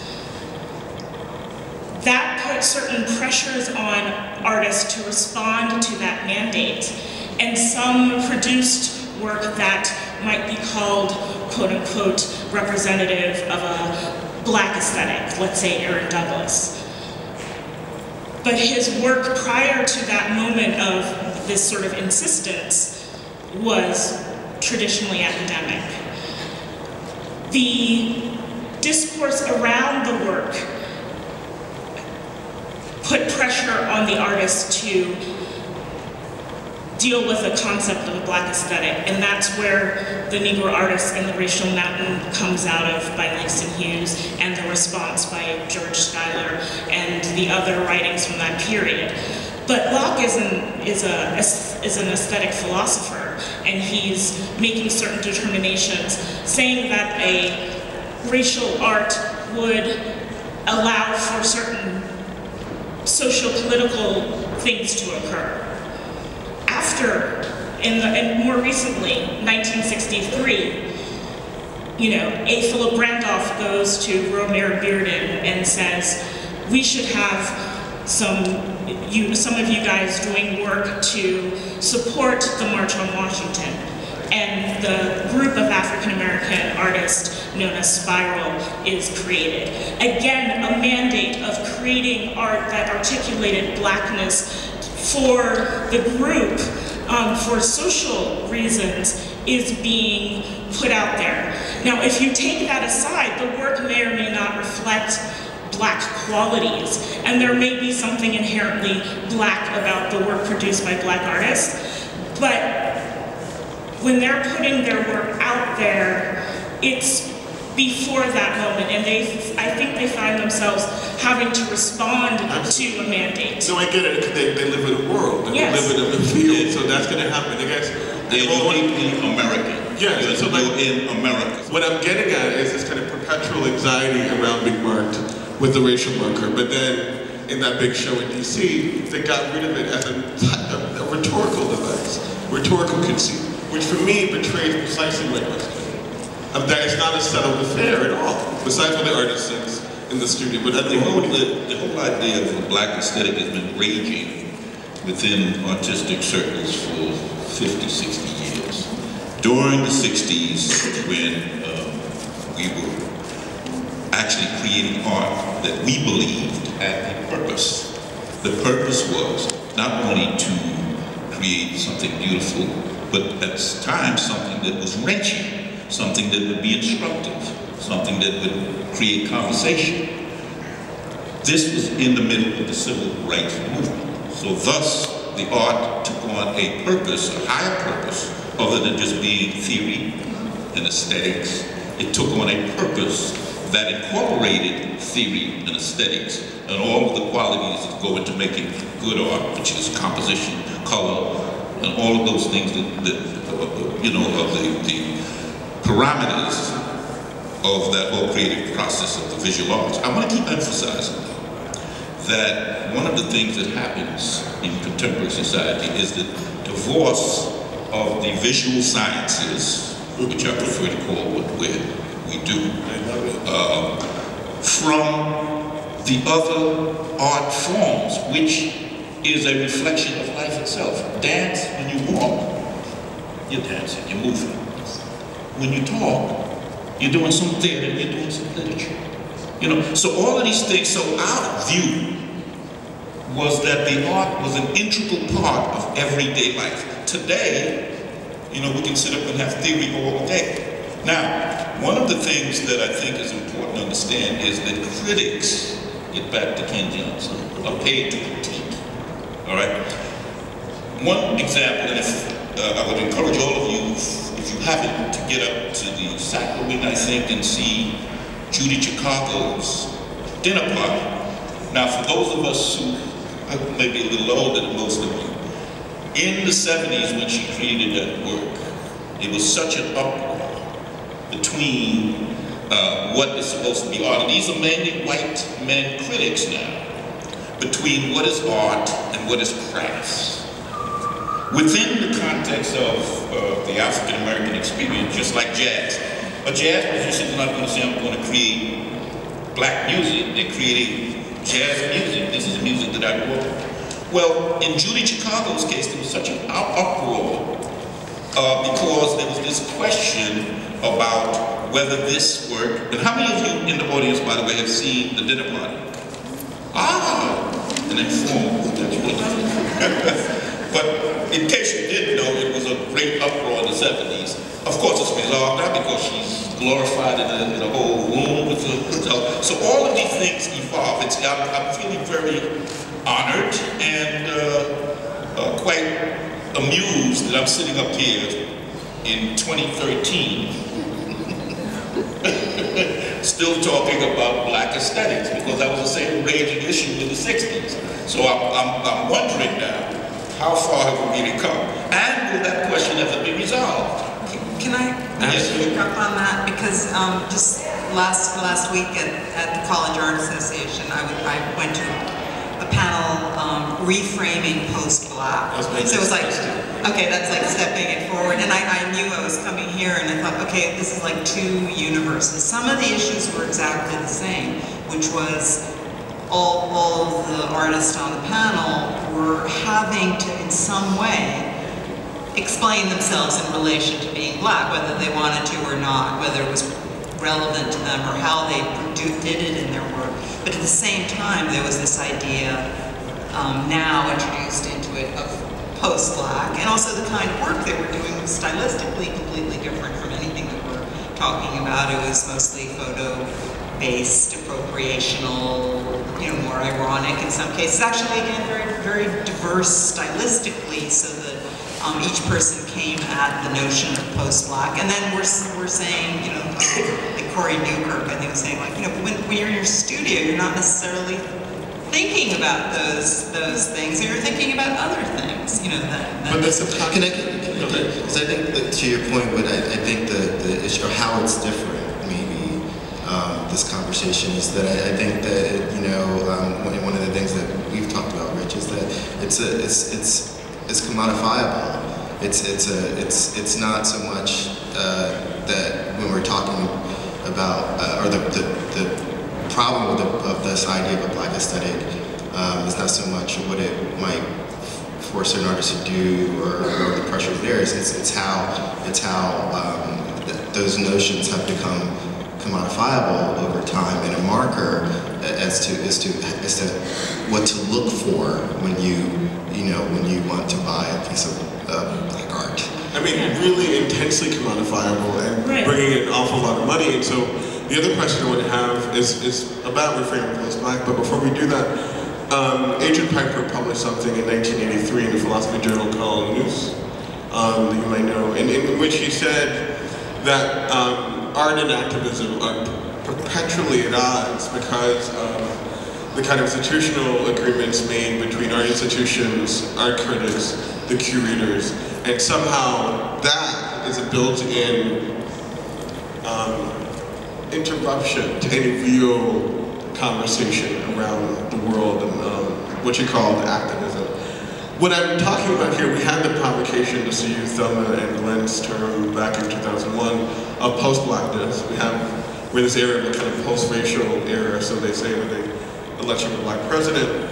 That put certain pressures on artists to respond to that mandate, and some produced work that might be called, quote unquote, representative of a black aesthetic, let's say Aaron Douglas. But his work prior to that moment of this sort of insistence was traditionally academic. The discourse around the work put pressure on the artist to deal with the concept of a black aesthetic, and that's where the Negro artist and the racial mountain comes out of by Langston Hughes, and the response by George Schuyler, and the other writings from that period. But Locke is an, is, a, is an aesthetic philosopher, and he's making certain determinations, saying that a racial art would allow for certain socio-political things to occur after, in the, and more recently, 1963, you know, A. Philip Randolph goes to Romare Bearden and says, we should have some, you, some of you guys doing work to support the March on Washington. And the group of African American artists known as Spiral is created. Again, a mandate of creating art that articulated blackness for the group um, for social reasons is being put out there. Now, if you take that aside, the work may or may not reflect black qualities, and there may be something inherently black about the work produced by black artists, but when they're putting their work out there, it's before that moment, and they, I think they find themselves having to respond Absolutely. to a mandate. So I get it, they, they live in a world, and yes. they live in a field, so that's going to happen. I guess. They're uniquely American. Yeah, you're, so like, in America. What I'm getting at is this kind of perpetual anxiety around being marked with the racial marker, but then in that big show in DC, they got rid of it as a, a, a rhetorical device, rhetorical conceit, which for me betrays precisely my question. Um, that is not a settled affair at all, besides what the artist sings in the studio. But the whole, the, the whole idea of the black aesthetic has been raging within artistic circles for 50, 60 years. During the 60s, when um, we were actually creating art that we believed had a purpose. The purpose was not only to create something beautiful, but at times something that was wrenching something that would be instructive, something that would create conversation. This was in the middle of the civil rights movement. So thus, the art took on a purpose, a higher purpose, other than just being theory and aesthetics. It took on a purpose that incorporated theory and aesthetics and all of the qualities that go into making good art, which is composition, color, and all of those things that, that you know, of the, the parameters of that whole creative process of the visual arts. I want to keep emphasizing that one of the things that happens in contemporary society is the divorce of the visual sciences, which I prefer to call what we do, uh, from the other art forms, which is a reflection of life itself. Dance, when you walk, you're dancing, you're moving. When you talk, you're doing some theater, you're doing some literature. You know, so all of these things, so our view was that the art was an integral part of everyday life. Today, you know, we can sit up and have theory all day. Now, one of the things that I think is important to understand is that critics, get back to Ken Johnson, are paid to critique. All right? One example, and if uh, I would encourage all of you, if you haven't, to get up to the Wing, I think, and see Judy Chicago's dinner party. Now, for those of us who are maybe a little older than most of you, in the 70s when she created that work, it was such an uproar between uh, what is supposed to be art. These are mainly white men critics now, between what is art and what is crafts. Within the context of uh, the African American experience, just like jazz, a jazz musician is not going to say, I'm going to create black music. They're creating jazz music. This is music that I grew up with. Well, in Judy Chicago's case, there was such an uproar uh, because there was this question about whether this work, and how many of you in the audience, by the way, have seen the dinner party? Ah, an informal, that's wonderful. but in case you didn't know, it was a great uproar in the 70s. Of course, it's bizarre now because she's glorified in a, in a whole room with the, so all of these things evolve. It's, I'm, I'm feeling very honored and uh, uh, quite amused that I'm sitting up here in 2013 still talking about black aesthetics because that was the same raging issue in the 60s. So I'm, I'm, I'm wondering now, how far have we really come? And will that question ever be resolved? Can I actually pick up on that? Because um, just last last week at, at the College Art Association, I, I went to a panel um, reframing post-black. So it was like, okay, that's like stepping it forward. And I, I knew I was coming here and I thought, okay, this is like two universes. Some of the issues were exactly the same, which was all, all of the artists on the panel were having to, in some way, explain themselves in relation to being black, whether they wanted to or not, whether it was relevant to them or how they did it in their work. But at the same time, there was this idea um, now introduced into it of post-black, and also the kind of work they were doing was stylistically completely different from anything that we're talking about. It was mostly photo-based, appropriational, you know, more ironic in some cases. Actually, again, very, very diverse stylistically, so that um, each person came at the notion of post-black, and then we're, we're saying, you know, like Kori Newkirk, I think was saying, like, you know, when, when you're in your studio, you're not necessarily thinking about those those things, you're thinking about other things, you know. That, that but that's a can I because I think that to your point, but I, I think the the issue or how it's different, um, this conversation is that I, I think that you know um, one of the things that we've talked about, Rich, is that it's a it's it's it's commodifiable. It's it's a it's it's not so much uh, that when we're talking about uh, or the, the, the problem the, of this idea of a black aesthetic um, is not so much what it might force an artist to do or, or the pressure there. It's, it's, it's how it's how um, th those notions have become commodifiable over time and a marker as to as to as to what to look for when you you know when you want to buy a piece of uh, black art. I mean, really intensely commodifiable and right. bringing in an awful lot of money, and so The other question I would have is, is about reframing post-black, but before we do that, um, Adrian Piper published something in 1983 in the philosophy journal called Nous, um, that you might know, in, in which he said that um, art and activism are perpetually at odds because of the kind of institutional agreements made between art institutions, art critics, the curators, and somehow that is a built-in um, interruption to any real conversation around the world and um, what you call activism. What I'm talking about here, we had the provocation to see Thelma and Glenn's term back in 2001 of post-blackness. We have, we're in this era of a kind of post-racial era, so they say, with the election of a black president.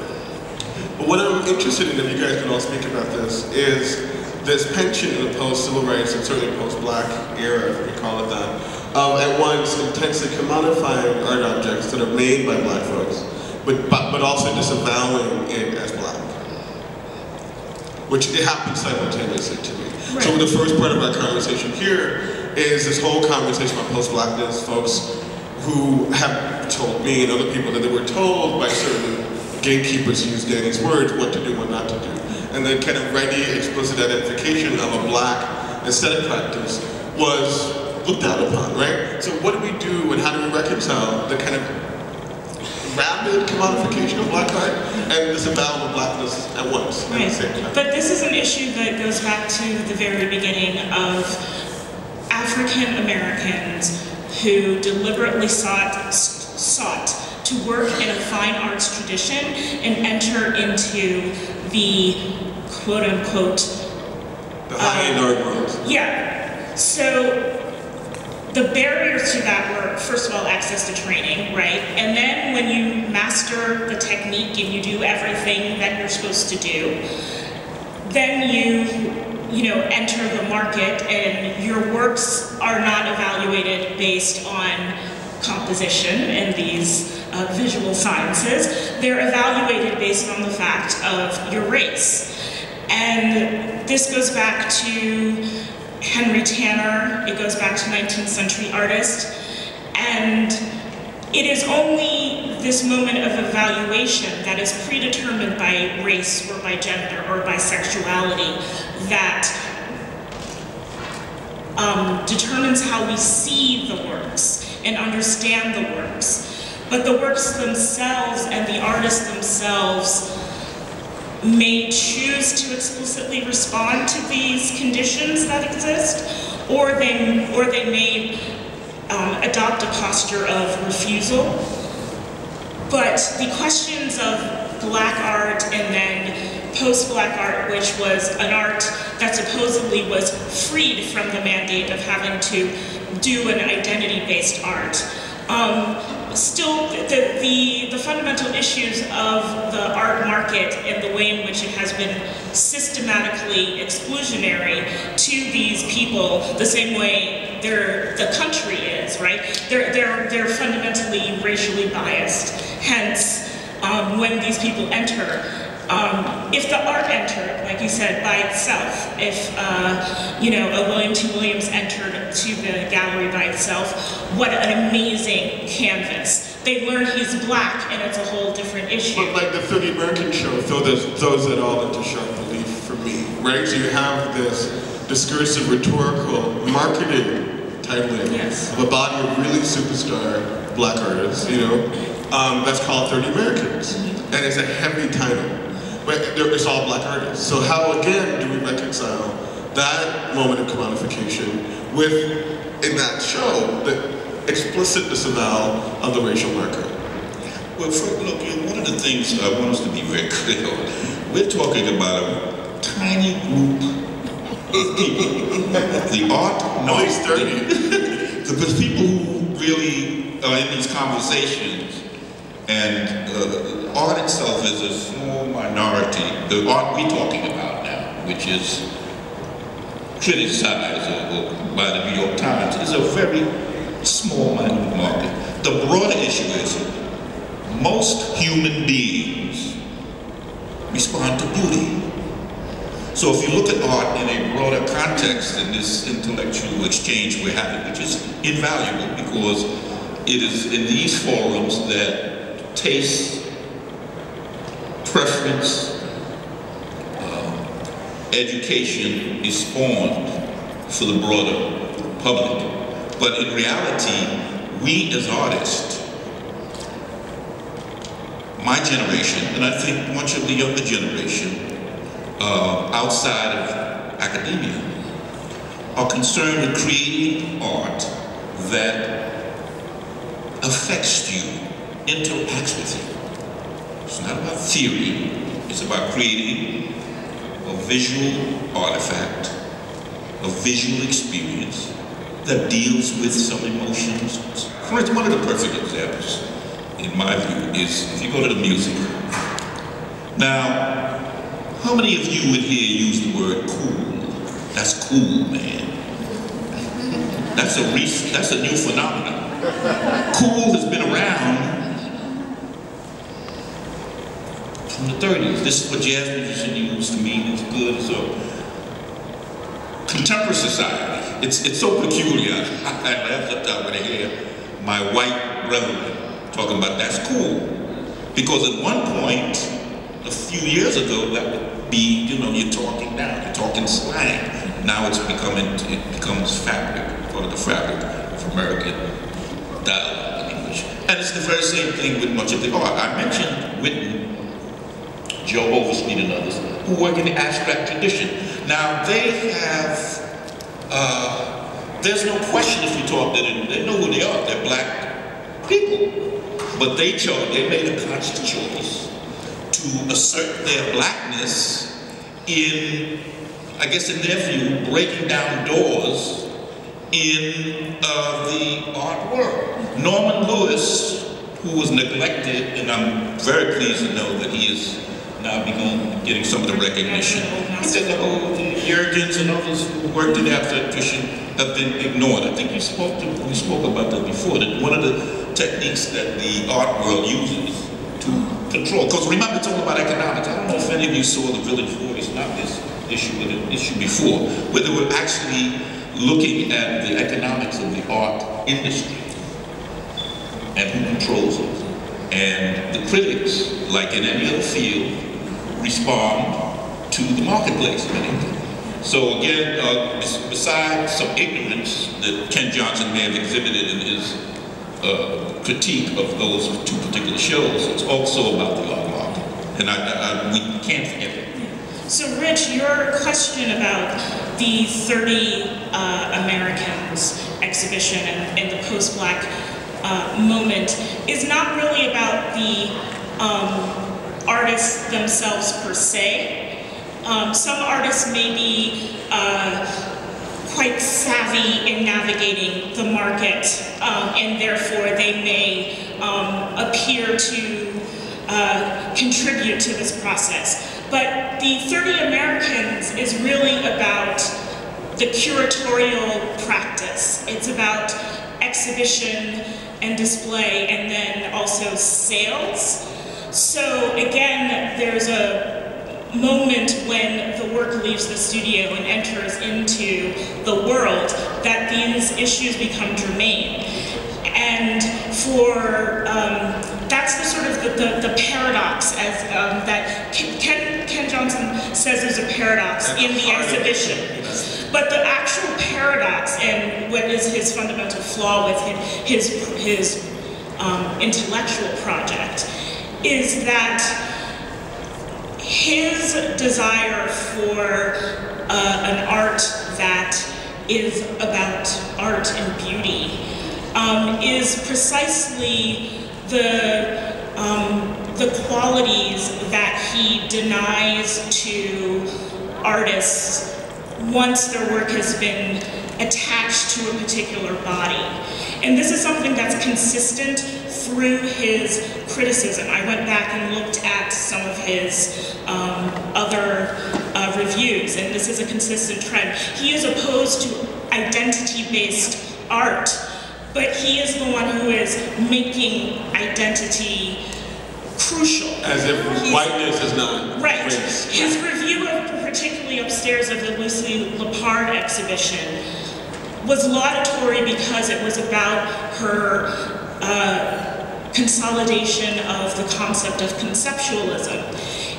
But what I'm interested in, if you guys can all speak about this, is this pension in the post-civil rights and certainly post-black era, if we call it that, of at once intensely commodifying art objects that are made by black folks, but, but, but also disavowing it as black. Which it happens simultaneously to me. Right. So the first part of our conversation here is this whole conversation about post-blackness, folks who have told me and other people that they were told by certain gatekeepers, to use Danny's words, what to do, what not to do. And the kind of ready, explicit identification of a black aesthetic practice was looked down upon, right? So what do we do and how do we reconcile the kind of rapid commodification of black art and this avowal of blackness at once at Right. But this is an issue that goes back to the very beginning of African Americans who deliberately sought sought to work in a fine arts tradition and enter into the quote unquote The high-end art world. yeah. So the barriers to that were, first of all, access to training, right? And then when you master the technique and you do everything that you're supposed to do, then you, you know, enter the market and your works are not evaluated based on composition and these uh, visual sciences. They're evaluated based on the fact of your race. And this goes back to Henry Tanner, it goes back to 19th century artists, and it is only this moment of evaluation that is predetermined by race or by gender or by sexuality that um, determines how we see the works and understand the works. But the works themselves and the artists themselves may choose to explicitly respond to these conditions that exist, or they, or they may um, adopt a posture of refusal. But the questions of black art and then post-black art, which was an art that supposedly was freed from the mandate of having to do an identity-based art, um, still the, the, the fundamental issues of the art market and the way in which it has been systematically exclusionary to these people the same way the country is, right? They're, they're, they're fundamentally racially biased. Hence, um, when these people enter, um, if the art entered, like you said, by itself, if uh, you know a William T. Williams entered to the gallery by itself, what an amazing canvas! They learn he's black, and it's a whole different issue. But like the Philly American show throws, throws it all into sharp relief for me, right? So you have this discursive, rhetorical, marketing titling Yes. of a body of really superstar black artists, you know, um, that's called 30 Americans. And it's a heavy title, it's all black artists. So how, again, do we reconcile that moment of commodification with, in that show, the explicit disavowal of the racial marker? Well, look, you know, one of the things I want us to be very clear on, we're talking about a tiny group of people. The art, no, 30. the, the people who really are in these conversations, and uh, art itself is a small minority. The art we're talking about now, which is criticized by the New York Times, is a very small, minute market. The broader issue is most human beings respond to beauty. So if you look at art in a broader context in this intellectual exchange we're having, which is invaluable because it is in these forums that taste, preference, uh, education is spawned for the broader public. But in reality, we as artists, my generation, and I think much of the younger generation, uh, outside of academia, are concerned with creating art that affects you, interacts with you. It's not about theory, it's about creating a visual artifact, a visual experience that deals with some emotions. For instance, one of the perfect examples, in my view, is if you go to the music. Now, how many of you would here use the word cool? That's cool, man. That's a that's a new phenomenon. Cool has been around from the 30s. This is what jazz musicians use to mean it's good. So, contemporary society, it's, it's so peculiar. I, I laugh sometimes when I hear my white brethren talking about that's cool. Because at one point, a few years ago, that would be, you know, you're talking now, you're talking slang. Now it's becoming, it becomes fabric, part of the fabric of American English. And it's the very same thing with much of the art. I mentioned Whitten, Joe Overstreet and others, who work in the abstract tradition. Now they have, uh, there's no question if you talk to them, they know who they are, they're black people. But they chose, they made a conscious choice to assert their blackness in, I guess in their view, breaking down doors in uh, the art world. Norman Lewis, who was neglected, and I'm very pleased to know that he is now begun getting some of the recognition. He said, oh, the Jurgens and others who worked in abstract tradition have been ignored. I think you spoke to, we spoke about that before, that one of the techniques that the art world uses to control, because remember it's all about economics. I don't know if any of you saw the Village Voice, not this issue, but an issue before, where they were actually looking at the economics of the art industry and who controls it. And the critics, like in any other field, respond to the marketplace So again, uh, besides some ignorance that Ken Johnson may have exhibited in his uh, critique of those two particular shows, it's also about the art market. And I, I, we can't forget it. So Rich, your question about the 30 uh, Americans exhibition and, and the post-black uh, moment is not really about the um, artists themselves per se. Um, some artists may be uh, quite savvy in navigating the market um, and therefore they may um, appear to uh, contribute to this process. But the 30 Americans is really about the curatorial practice. It's about exhibition and display and then also sales. So there's a moment when the work leaves the studio and enters into the world that these issues become germane. And for, um, that's the sort of the, the, the paradox as um, that Ken, Ken Johnson says there's a paradox in the exhibition. But the actual paradox and what is his fundamental flaw with his, his, his um, intellectual project is that his desire for uh, an art that is about art and beauty um, is precisely the, um, the qualities that he denies to artists once their work has been attached to a particular body. And this is something that's consistent through his criticism. I went back and looked at some of his um, other uh, reviews, and this is a consistent trend. He is opposed to identity-based art, but he is the one who is making identity crucial. As if He's, whiteness is not Right. Race. His review of particularly upstairs of the Lucy Lippard exhibition was laudatory because it was about her uh, consolidation of the concept of conceptualism.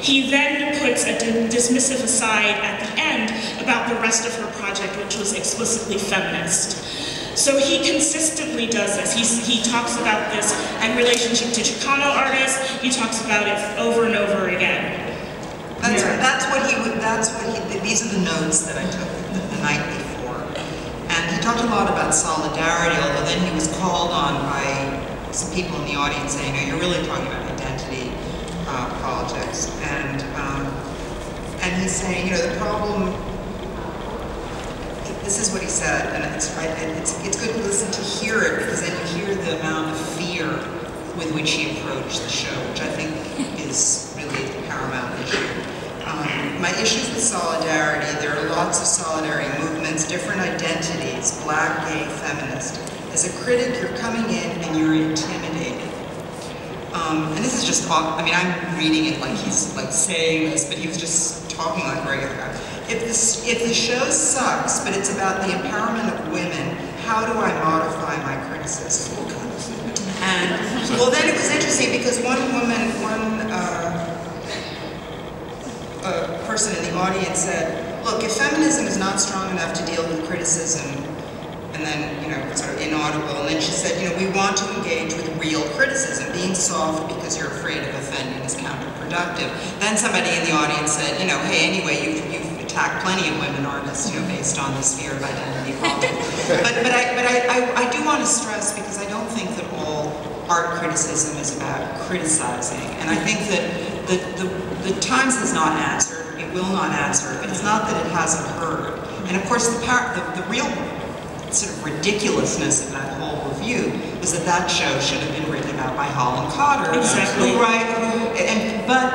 He then puts a dismissive aside at the end about the rest of her project, which was explicitly feminist. So he consistently does this. He's, he talks about this in relationship to Chicano artists. He talks about it over and over again. That's, that's what he would, that's what he, these are the notes that I took the, the night before. And he talked a lot about solidarity, although then he was called on by some people in the audience saying, no, you're really talking about identity uh, politics. And, um, and he's saying, you know, the problem this is what he said, and it's. It's it's good to listen to hear it because then you hear the amount of fear with which he approached the show, which I think is really the paramount issue. Um, my issues with solidarity, there are lots of solidarity movements, different identities, black, gay, feminist. As a critic, you're coming in and you're intimidated. Um, and this is just, I mean, I'm reading it like he's like saying this, but he was just talking like regular. If, this, if the show sucks, but it's about the empowerment of women, how do I modify my criticism? And, well then it was interesting because one woman, one uh, uh, person in the audience said, look, if feminism is not strong enough to deal with criticism, and then, you know, sort of inaudible, and then she said, you know, we want to engage with real criticism. Being soft because you're afraid of offending is counterproductive. Then somebody in the audience said, you know, hey, anyway, you've, you've attack plenty of women artists, you know, based on this fear of identity politics. but but, I, but I, I, I do want to stress, because I don't think that all art criticism is about criticizing. And I think that the, the, the Times has not answered, it will not answer, but it's not that it hasn't heard. And of course, the, the, the real sort of ridiculousness of that whole review was that that show should have been written about by Holland Cotter. Exactly. Who, right, who, and, but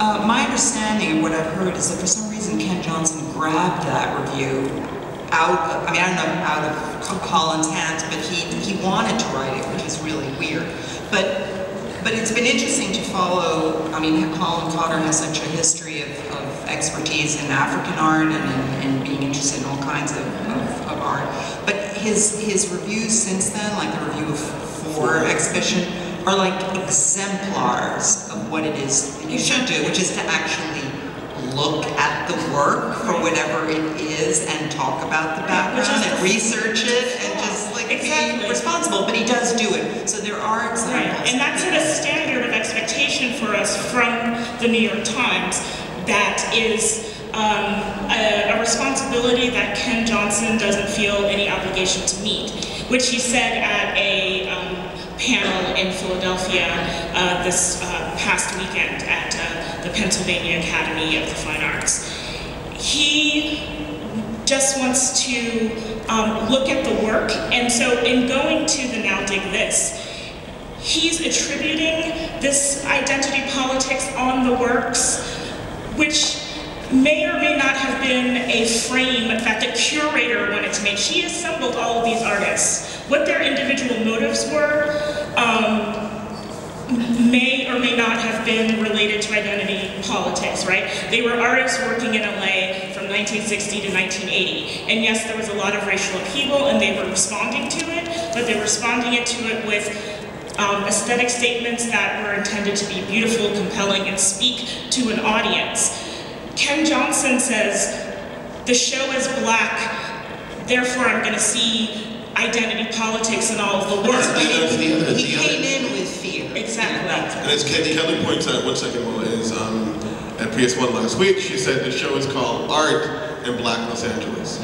uh, my understanding of what I've heard is that for some reason Ken Johnson grabbed that review out of, I mean, I don't know, out of Holland's hands, but he, he wanted to write it, which is really weird. But but it's been interesting to follow, I mean, Holland Cotter has such a history of, of expertise in African art and, and, and, being interested in all kinds of, of, But his, his reviews since then, like the review of Four exhibition, are like exemplars of what it is that you should do, which is to actually look at the work for whatever it is and talk about the background and research it and just like exactly. be responsible. But he does do it. So there are examples. Right. And that's sort of standard of expectation for us from the New York Times that is um, a, a, responsibility that Ken Johnson doesn't feel any obligation to meet, which he said at a um, panel in Philadelphia uh, this uh, past weekend at uh, the Pennsylvania Academy of the Fine Arts. He just wants to um, look at the work, and so in going to the Now Dig This, he's attributing this identity politics on the works, which may or may not have been a frame that the curator wanted to make. She assembled all of these artists. What their individual motives were um, may or may not have been related to identity politics, right? They were artists working in LA from 1960 to 1980. And yes, there was a lot of racial upheaval and they were responding to it, but they were responding to it with um, aesthetic statements that were intended to be beautiful, compelling, and speak to an audience. Ken Johnson says, the show is black, therefore I'm going to see identity politics and all of the work. The, he came in with fear. Exactly. And as Candy Kelly points out, one second more, is um, at PS1 last week, she said the show is called Art in Black Los Angeles.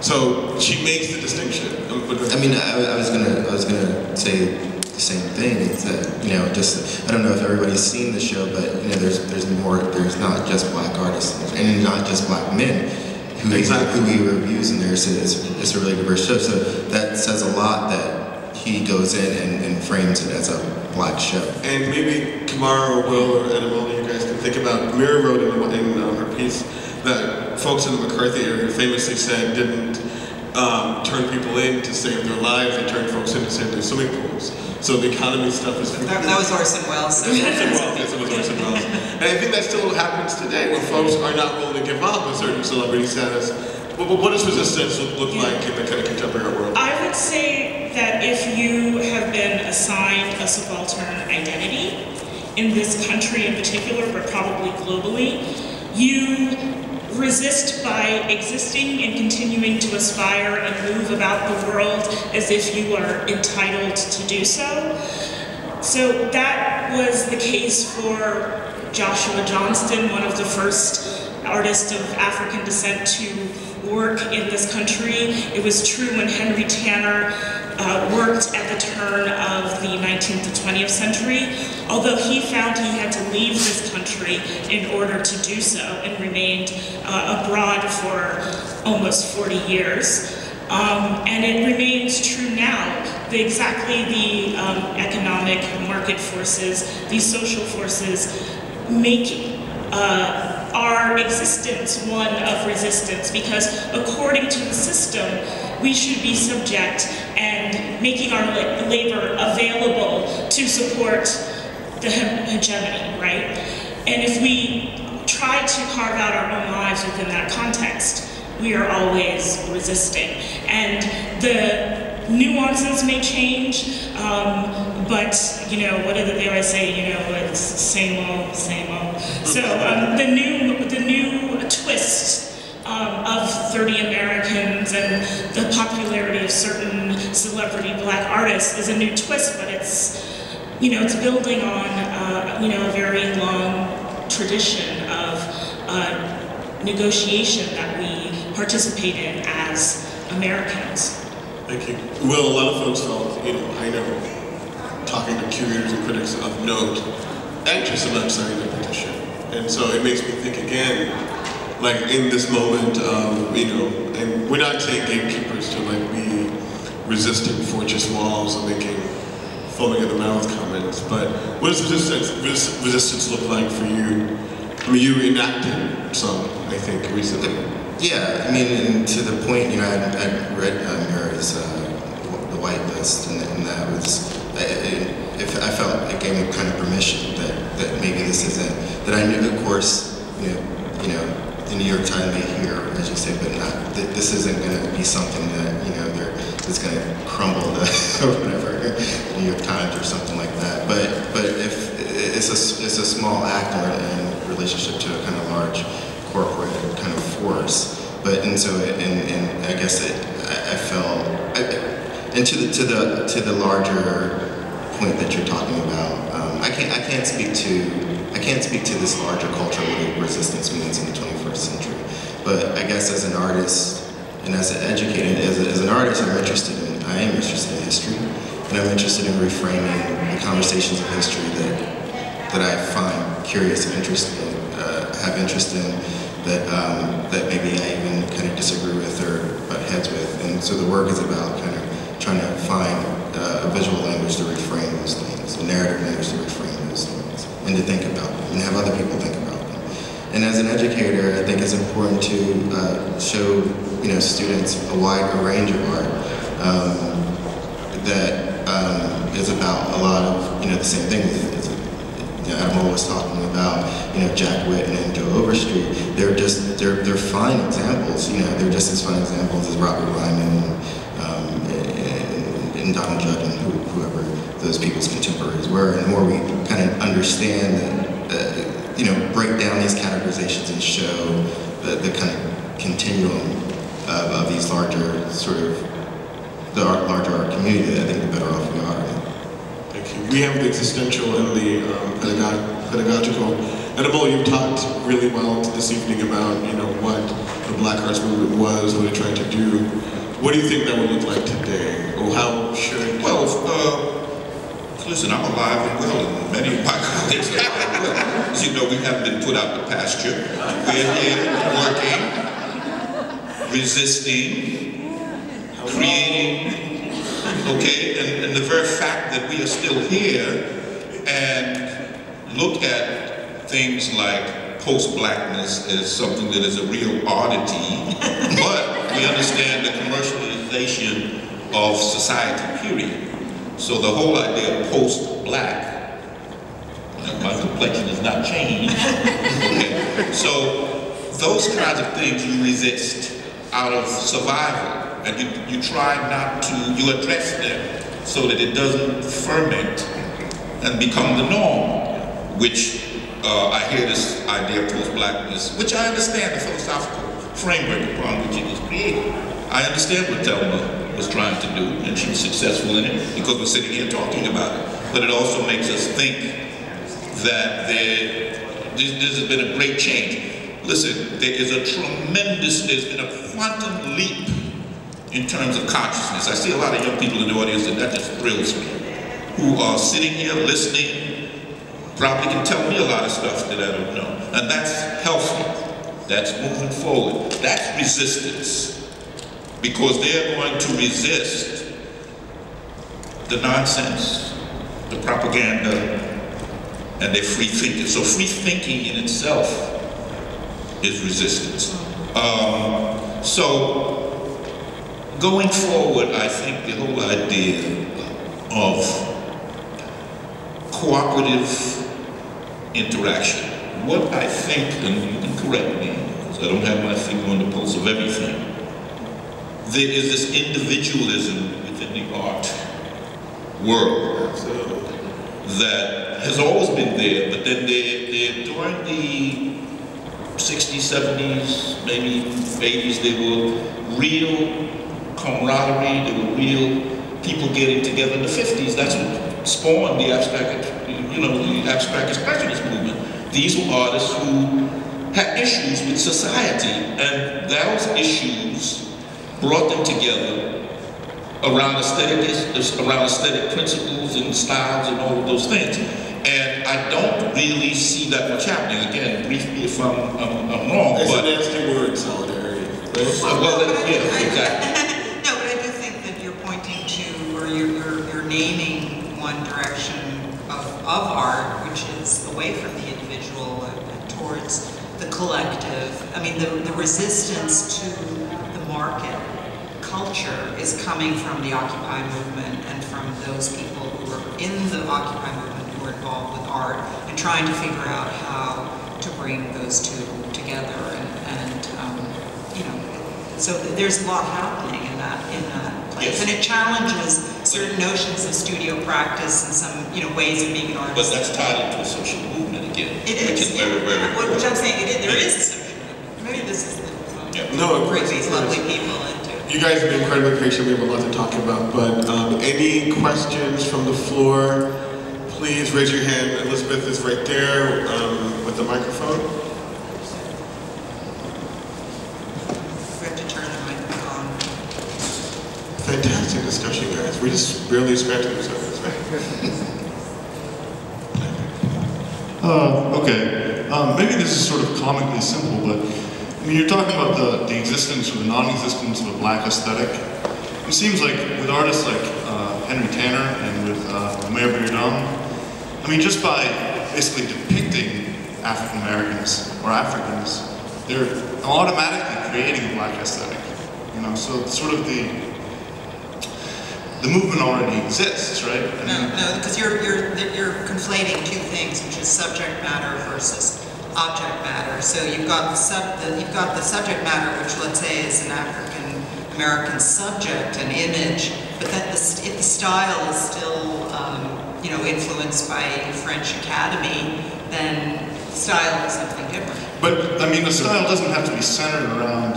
So she makes the distinction. I mean, I, I was gonna, I was gonna say the same thing. It's that you know, just I don't know if everybody's seen the show, but you know, there's there's more. There's not just black artists and not just black men who exactly. who he reviews in there. So it's, it's a really diverse show. So that says a lot that he goes in and, and frames it as a black show. And maybe Camara or Will or Ademola, you guys can think about Mira wrote in, in um, her piece that folks in the McCarthy area famously said didn't um, turn people in to save their lives, they turn folks in to save their swimming pools. So the economy stuff is... That, that was Orson Welles. Orson Welles, yes, it was Orson Welles. And I think that still happens today when folks are not willing to give up a certain celebrity status. What, what does resistance look, look like in the kind of contemporary world? I would say that if you have been assigned a subaltern identity in this country in particular, but probably globally, you resist by existing and continuing to aspire and move about the world as if you are entitled to do so. So that was the case for Joshua Johnston, one of the first artists of African descent to work in this country. It was true when Henry Tanner uh, worked at the turn of the 19th to 20th century, although he found he had to leave this country in order to do so and remained uh, abroad for almost 40 years. Um, and it remains true now. The, exactly the um, economic market forces, these social forces make uh, our existence one of resistance because according to the system, we should be subject and making our labor available to support the hegemony, right? And if we try to carve out our own lives within that context, we are always resisting. And the nuances may change, um, but you know, what do they always say? You know, it's same old, same old. So um, the new, the new twist um, of 30 Americans and the popularity of certain celebrity black artists is a new twist, but it's, you know, it's building on, uh, you know, a very long tradition of uh, negotiation that we participate in as Americans. Thank you. Well, a lot of folks felt, you know, I know, talking to curators and critics of note, anxious about signing the petition. And so it makes me think again, like in this moment, um, you know, and we're not saying gatekeepers to like be resisting fortress walls and making foaming at the mouth comments, but what does resistance, res resistance look like for you? I mean, you enacted some, I think, recently. Yeah, I mean, to the point, you know, I I read um, Mira's uh, The White List, and, and that was, I, if I felt it gave me kind of permission that, that maybe this isn't, that I knew, of course, you know, you know, the New York Times may hear, as you say, but not, that this isn't going to be something that, you know, that's going to crumble the, or whatever, New York Times or something like that. But, but if, it's a, it's a small act in relationship to a kind of large corporate kind of force. But, and so, it, and, and I guess it, I, I felt, I, and to the, to the, to the larger point that you're talking about, um, I can't, I can't speak to, I can't speak to this larger culture what resistance means in the 21st century. But I guess as an artist, and as an educator, as, a, as an artist, I'm interested in, I am interested in history, and I'm interested in reframing the conversations of history that, that I find curious and interesting, uh, have interest in, that, um, that maybe I even kind of disagree with or butt heads with. And so the work is about kind of trying to find uh, a visual language to reframe those things, a narrative language to reframe and to think about them, and have other people think about them. And as an educator, I think it's important to uh, show you know students a wide range of art um, that um, is about a lot of you know the same thing. It's, you know, Adam was talking about you know Jack Whitten and Joe Overstreet. They're just they're they're fine examples. You know they're just as fine examples as Robert Ryman um, and, and, Donald Judd and those people's contemporaries were. And the more we kind of understand that, uh, you know, break down these categorizations and show the, the kind of continuum of, of these larger sort of the art, larger art community, I think the better off we are. Thank you. We have the existential and the um, pedagog pedagogical. Edible, you've talked really well this evening about you know what the Black Arts Movement was, what it tried to do. What do you think that would look like today, or how should? Well, uh, listen, I'm alive and well, and many of my colleagues are well. As you know, we haven't been put out to pasture. We're here working resisting, creating, okay? And, and the very fact that we are still here and look at things like post-blackness as something that is a real oddity, but we understand the commercialization of society, period. So the whole idea of post-black my complexion has not changed. So those kinds of things you resist out of survival. And you, you try not to, you address them so that it doesn't ferment and become the norm, which uh, I hear this idea of post-blackness, which I understand the philosophical framework upon which it was created. I understand what Thelma was trying to do, and she was successful in it because we're sitting here talking about it. But it also makes us think that there, this, this has been a great change. Listen, there is a tremendous, there's been a quantum leap in terms of consciousness. I see a lot of young people in the audience, and that just thrills me, who are sitting here listening, probably can tell me a lot of stuff that I don't know. And that's healthy. That's moving forward. That's resistance. Because they're going to resist the nonsense, the propaganda, and their free thinking. So free thinking in itself is resistance. Um, so going forward, I think the whole idea of cooperative interaction, what I think, and you can correct me, because I don't have my finger on the pulse of everything, there is this individualism within the art world that has always been there, but then during the 60s, 70s, maybe 80s, they were real camaraderie, they were real people getting together in the 50s. That's what spawned the abstract, you know, the abstract expressionist movement. These were artists who had issues with society, and those issues brought them together around aesthetic, around aesthetic principles and styles and all of those things. And I don't really see that much happening. Again, brief me if I'm, I'm, I'm wrong, It's but... a nasty word, solidarity. Well, that- yeah, exactly. No, but I do think that you're pointing to, or you're, you're, you're naming one direction of, of art, which is away from the individual and towards the collective. I mean, the, the resistance to the market culture is coming from the Occupy movement and from those people who are in the Occupy movement who are involved with art and trying to figure out how to bring those two together and, and um, you know, so there's a lot happening in that in that place, Yes. and it challenges certain notions of studio practice and some you know ways of being an artist. But that's tied into a social movement again. It Which is. is very, very What, which I'm important. saying, it is, there is a social movement. Maybe this is the Yeah. No, of bring course, these lovely people into. You guys have been incredibly patient. We have a lot to talk about. But um, any questions from the floor? Please raise your hand. Elizabeth is right there um, with the microphone. We have to turn the mic. Fantastic discussion, guys. We're just barely scratching the surface. Uh, okay. Um, maybe this is sort of comically simple, but Mean, you're talking about the, the existence or the non-existence of a black aesthetic. It seems like with artists like uh, Henry Tanner and with uh, Mayor I mean, just by basically depicting African Americans or Africans, they're automatically creating a black aesthetic. You know, so sort of the the movement already exists, right? No, no, because you're, you're, you're conflating two things, which is subject matter versus object matter. So you've got the sub, the, you've got the subject matter, which let's say is an African American subject, an image, but that the, if the style is still, um, you know, influenced by French Academy, then style is something different. But I mean, the style doesn't have to be centered around.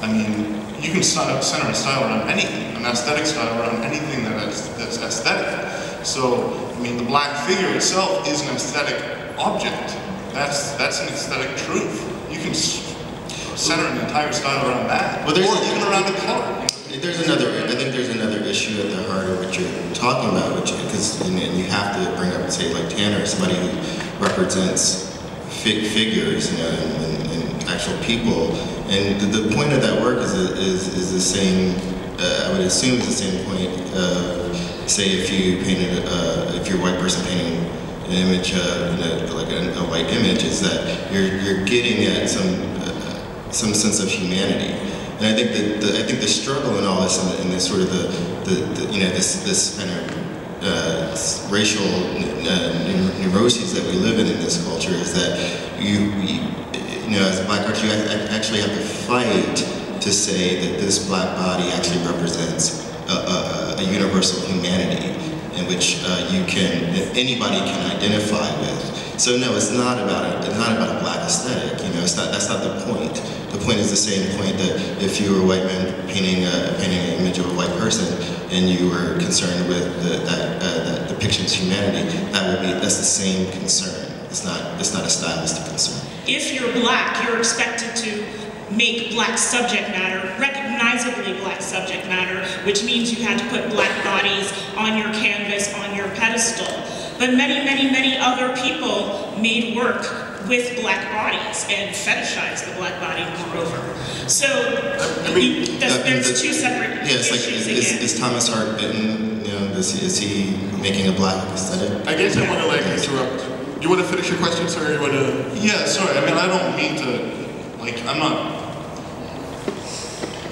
I mean, you can style, center a style around anything, an aesthetic style around anything that is, that's aesthetic. So, I mean, the black figure itself is an aesthetic object. That's that's an aesthetic truth. You can center an entire style around that, Well, there's or a- even around a color. There's another, I think there's another issue at the heart of what you're talking about, which, because, and and you have to bring up, say, like Tanner, somebody who represents fi- figures, you know, and, and, and actual people. And the, the point of that work is, is, is the same, uh, I would assume is the same point, uh, say if you painted, uh, if you're a white person painting an image, you know, like a, a white image, is that you're, you're getting at some, uh, some sense of humanity. And I think that the, I think the struggle in all this and, the, and the sort of the, the, the you know this this kind of uh, racial uh, neuroses that we live in in this culture is that you, you you know as a black artist you ac- ac- actually have to fight to say that this black body actually represents a, a, a universal humanity in which uh, you can, anybody can identify with. So no, it's not about a, it's not about a black aesthetic. You know, it's not. That's not the point. The point is the same point that if you were a white man painting a, painting an image of a white person and you were concerned with the, that, uh, that depiction's humanity, that would be that's the same concern. It's not. It's not a stylistic concern. If you're black, you're expected to make black subject matter, recognizably black subject matter, which means you had to put black bodies on your canvas, on your pedestal. But many, many, many other people made work with black bodies and fetishized the black body moreover. So I mean, you- that's- Uh, there's the- two separate Yeah, it's like issues is, is, again. is Thomas Hart Benton? You know, is he, is he making a black aesthetic? I guess I want to like interrupt. You want to finish your question, sir? You want to? Yeah, sorry. I mean, I don't mean to, like, I'm not.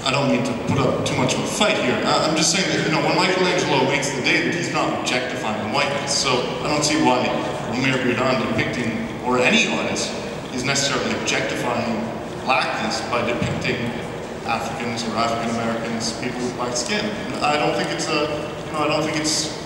I don't mean to put up too much of a fight here. I, I'm just saying that you know when Michelangelo makes the David, he's not objectifying whiteness. So I don't see why Romare Bearden depicting or any artist is necessarily objectifying blackness by depicting Africans or African Americans, people with black skin. I don't think it's a. You know, I don't think it's.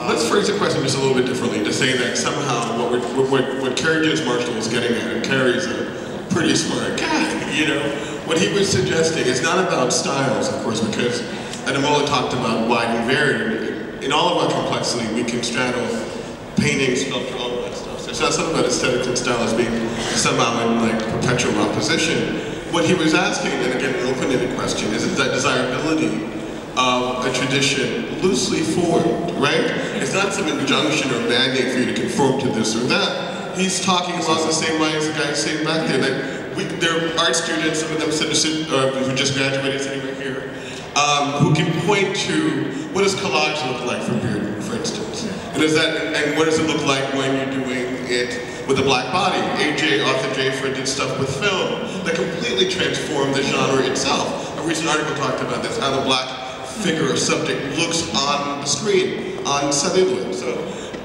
Uh, Let's phrase the question just a little bit differently to say that somehow what, what, what, what Kerry James Marshall was getting at, Kerry's a pretty smart guy, you know, what he was suggesting is not about styles, of course, because Ademola talked about wide and varied. In all of our complexity, we can straddle painting, sculpture, all that stuff. So it's not something about aesthetics and style as being somehow in like perpetual opposition. What he was asking, and again, an open-ended question, is that desirability of a tradition loosely formed, right? It's not some injunction or mandate for you to conform to this or that. He's talking along the same lines the guy saying back there that we, there are art students, some of them sit, uh, who just graduated sitting right here, um, who can point to what does collage look like for Bearden, for instance? And, is that, and what does it look like when you're doing it with a black body? AJ, Arthur Jafa did stuff with film that completely transformed the genre itself. A recent article talked about this, how the black figure or subject looks on the screen, on celluloid. So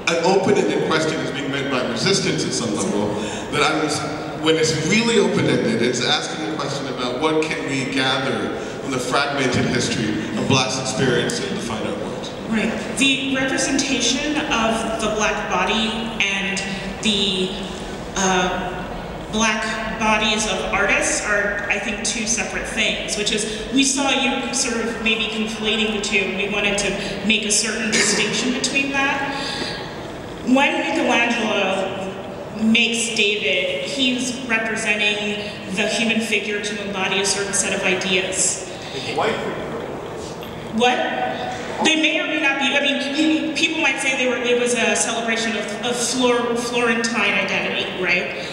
an open-ended question is being met by resistance at some level that I'm, when it's really open-ended, it's asking a question about what can we gather from the fragmented history of black's experience in the fine art world. Right. The representation of the black body and the uh, black bodies of artists are, I think, two separate things, which is, we saw you sort of maybe conflating the two, we wanted to make a certain distinction between that. When Michelangelo makes David, he's representing the human figure to embody a certain set of ideas. What? They may or may not be. I mean, people might say they were. It was a celebration of, of Flor, Florentine identity, right?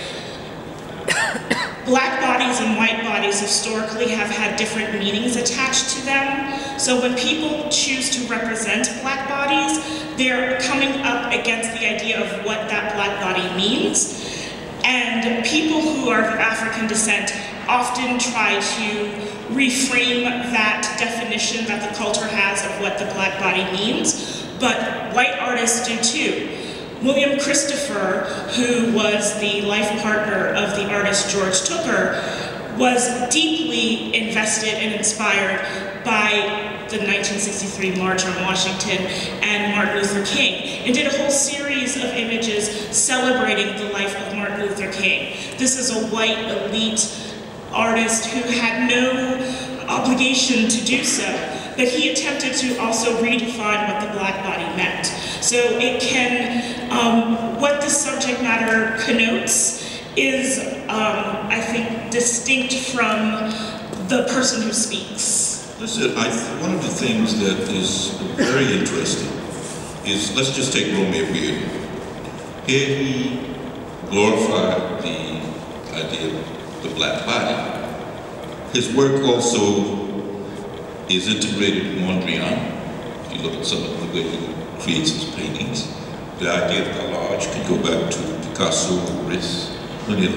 Black bodies and white bodies historically have had different meanings attached to them. So when people choose to represent black bodies, they're coming up against the idea of what that black body means. And people who are of African descent often try to reframe that definition that the culture has of what the black body means, but white artists do too. William Christopher, who was the life partner of the artist George Tooker, was deeply invested and inspired by the 1963 March on Washington and Martin Luther King, and did a whole series of images celebrating the life of Martin Luther King. This is a white elite artist who had no obligation to do so, but he attempted to also redefine what the black body meant. So it can, um, what the subject matter connotes is, um, I think, distinct from the person who speaks. Listen, I, one of the things that is very interesting is, let's just take Romare Bearden. Here he glorified the idea of the black body. His work also is integrated with Mondrian. If you look at some of the way he creates his paintings, the idea of collage can go back to Picasso, of them.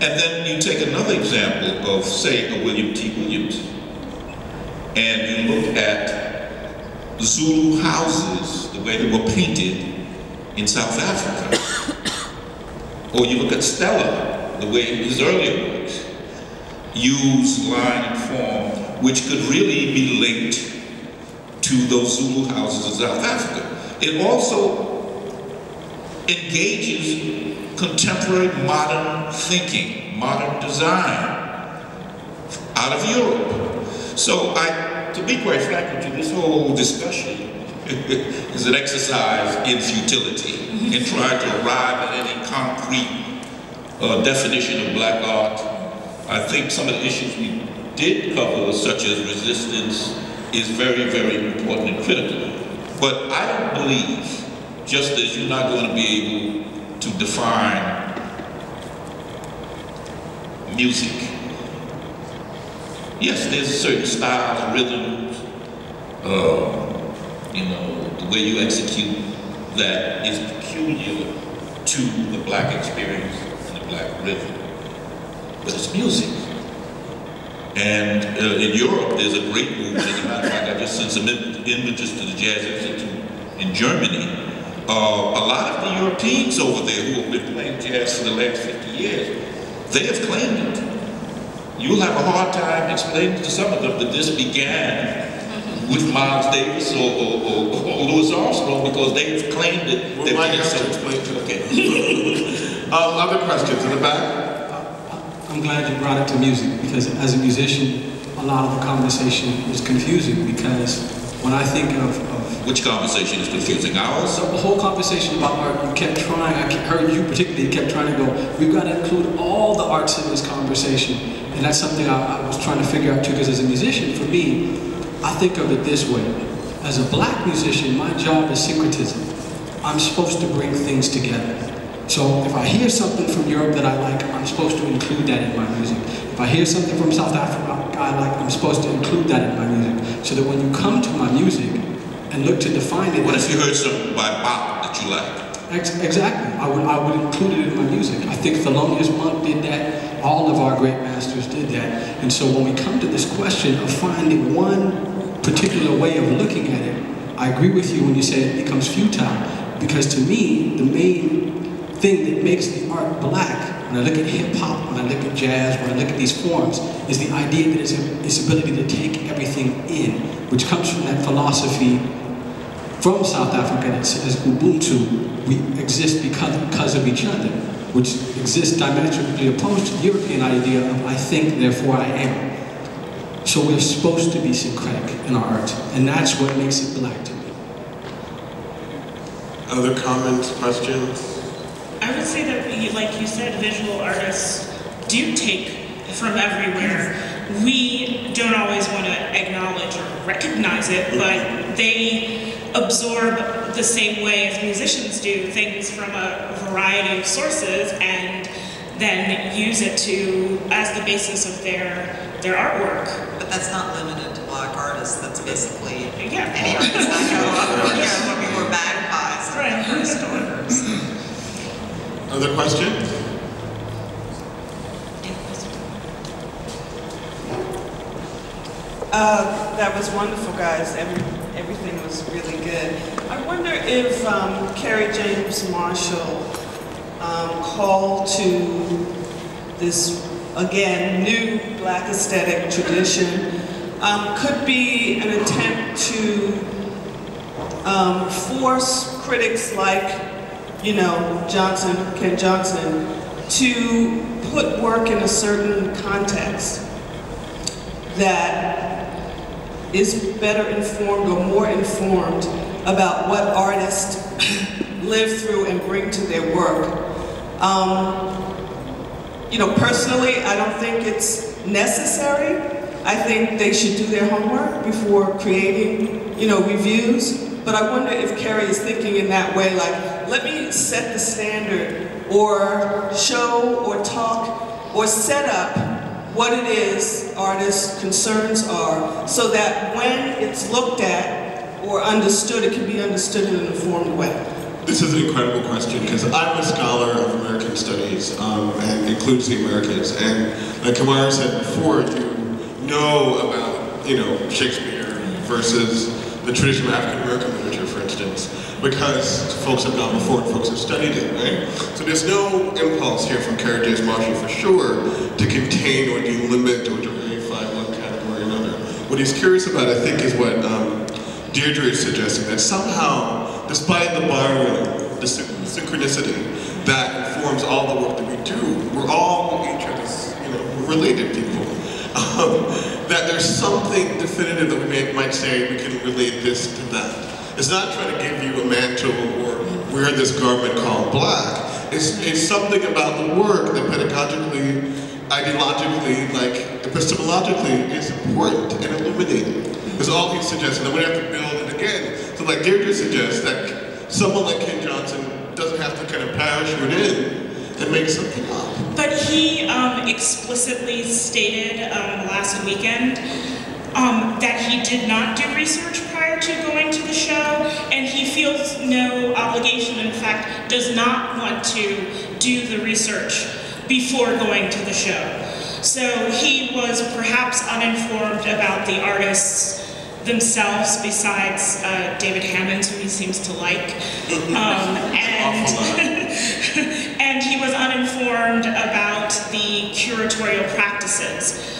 And then you take another example of, say, a William T. Williams, and you look at Zulu houses, the way they were painted in South Africa. or you look at Stella, the way his earlier works use line and form, which could really be linked to those Zulu houses in South Africa. It also engages contemporary modern thinking, modern design out of Europe. So I, to be quite frank with you, this whole discussion is an exercise in futility in trying to arrive at any concrete uh, definition of black art. I think some of the issues we did cover, such as resistance, is very, very important and critical. But I don't believe, just as you're not going to be able to define music. Yes, there's certain styles, rhythms, uh, you know, the way you execute that is peculiar to the black experience and the black rhythm. But it's music. And uh, in Europe, there's a great movement. As a matter of fact, I just sent some im images to the Jazz Institute in Germany. Uh, a lot of the Europeans over there who have been playing jazz for the last 50 years, they have claimed it. You'll have a hard time explaining to some of them that this began with Miles Davis or, or, or, or Louis Armstrong because they've claimed it. We might have to explain to Okay. Um, other questions in the back? I'm glad you brought it to music because as a musician, a lot of the conversation is confusing because when I think of, of Which conversation is confusing? Ours? so the whole conversation about art, you kept trying, I heard you particularly kept trying to go, we've got to include all the arts in this conversation. And that's something I, I was trying to figure out too, because as a musician, for me, I think of it this way. As a black musician, my job is syncretism. I'm supposed to bring things together. So if I hear something from Europe that I like, I'm supposed to include that in my music. If I hear something from South Africa I like, I'm supposed to include that in my music. So that when you come to my music and look to define it, What if you heard something by Bach that you like? Ex- Exactly. I would, I would include it in my music. I think Thelonious Monk did that. All of our great masters did that. And so when we come to this question of finding one particular way of looking at it, I agree with you when you say it becomes futile. Because to me, the main thing that makes the art black, when I look at hip hop, when I look at jazz, when I look at these forms, is the idea that it's its ability to take everything in, which comes from that philosophy from South Africa that says Ubuntu, we exist because, because of each other, which exists diametrically opposed to the European idea of I think, therefore I am. So we're supposed to be syncretic in our art, and that's what makes it black to me. Other comments, questions? I would say that, you- like you said, visual artists do take from everywhere. We don't always want to acknowledge or recognize it, but they absorb the same way as musicians do things from a variety of sources and then use it to as the basis of their their artwork. But that's not limited to black artists, that's basically Yeah. any artist I know of, you know, looking for magpies Right. and her stores. Other questions? Uh, that was wonderful, guys. Every, everything was really good. I wonder if um, Kerry James Marshall um, called to this, again, new black aesthetic tradition um, could be an attempt to um, force critics like, you know, Johnson, Ken Johnson, to put work in a certain context that is better informed or more informed about what artists live through and bring to their work. Um, you know, personally, I don't think it's necessary. I think they should do their homework before creating, you know, reviews. But I wonder if Kerry is thinking in that way, like, let me set the standard or show or talk or set up what it is artists' concerns are so that when it's looked at or understood, it can be understood in an informed way. This is an incredible question because I'm a scholar of American studies um, and includes the Americas. And like Camara said before, you know about you know Shakespeare versus the tradition of African American literature, for instance, because folks have gone before and folks have studied it, right? So there's no impulse here from Kerry James for sure to contain or delimit or verify one category or another. What he's curious about, I think, is what um, Deirdre is suggesting that somehow, despite the borrowing, the synchronicity that informs all the work that we do, we're all each other's, you know, related people. Um, that there's something definitive that we may, might say we can relate this to that. It's not trying to give you a mantle or wear this garment called black. It's, it's something about the work that pedagogically, ideologically, like epistemologically is important and illuminating. Is all he's suggesting. That we have to build it again. So like Deirdre suggests that someone like Ken Johnson doesn't have to kind of parachute in and make something up. But he um, explicitly stated um, last weekend um, that he did not do research prior to going to the show, and he feels no obligation, in fact, does not want to do the research before going to the show. So he was perhaps uninformed about the artists themselves besides uh, David Hammons, who he seems to like. Um, and, and he was uninformed about the curatorial practices.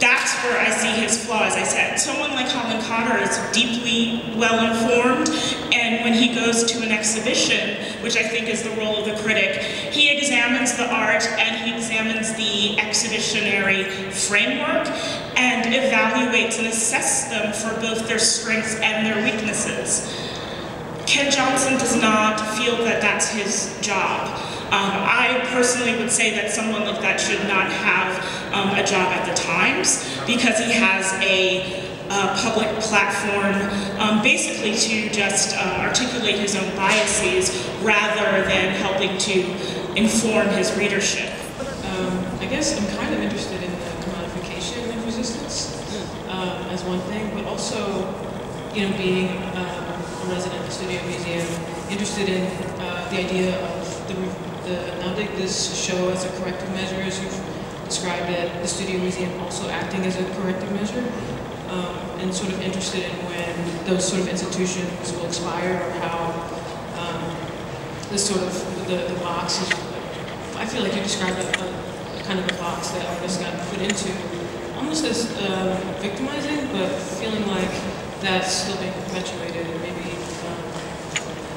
That's where I see his flaw, as I said. Someone like Holland Cotter is deeply well informed, and when he goes to an exhibition, which I think is the role of the critic, he examines the art and he examines the exhibitionary framework and evaluates and assesses them for both their strengths and their weaknesses. Ken Johnson does not feel that that's his job. Um, I personally would say that someone like that should not have um, a job at the Times because he has a uh, public platform um, basically to just uh, articulate his own biases rather than helping to inform his readership. Um, I guess I'm kind of interested in the commodification of resistance um, as one thing, but also, you know, being um, a resident of the Studio Museum, interested in uh, the idea of the, the this show as a corrective measure, as you've described it, the Studio Museum also acting as a corrective measure, um, and sort of interested in when those sort of institutions will expire or how um, this sort of, the, the box is, I feel like you described a, a, kind of a box that artists got put into, almost as uh, victimizing, but feeling like that's still being perpetuated and maybe, um,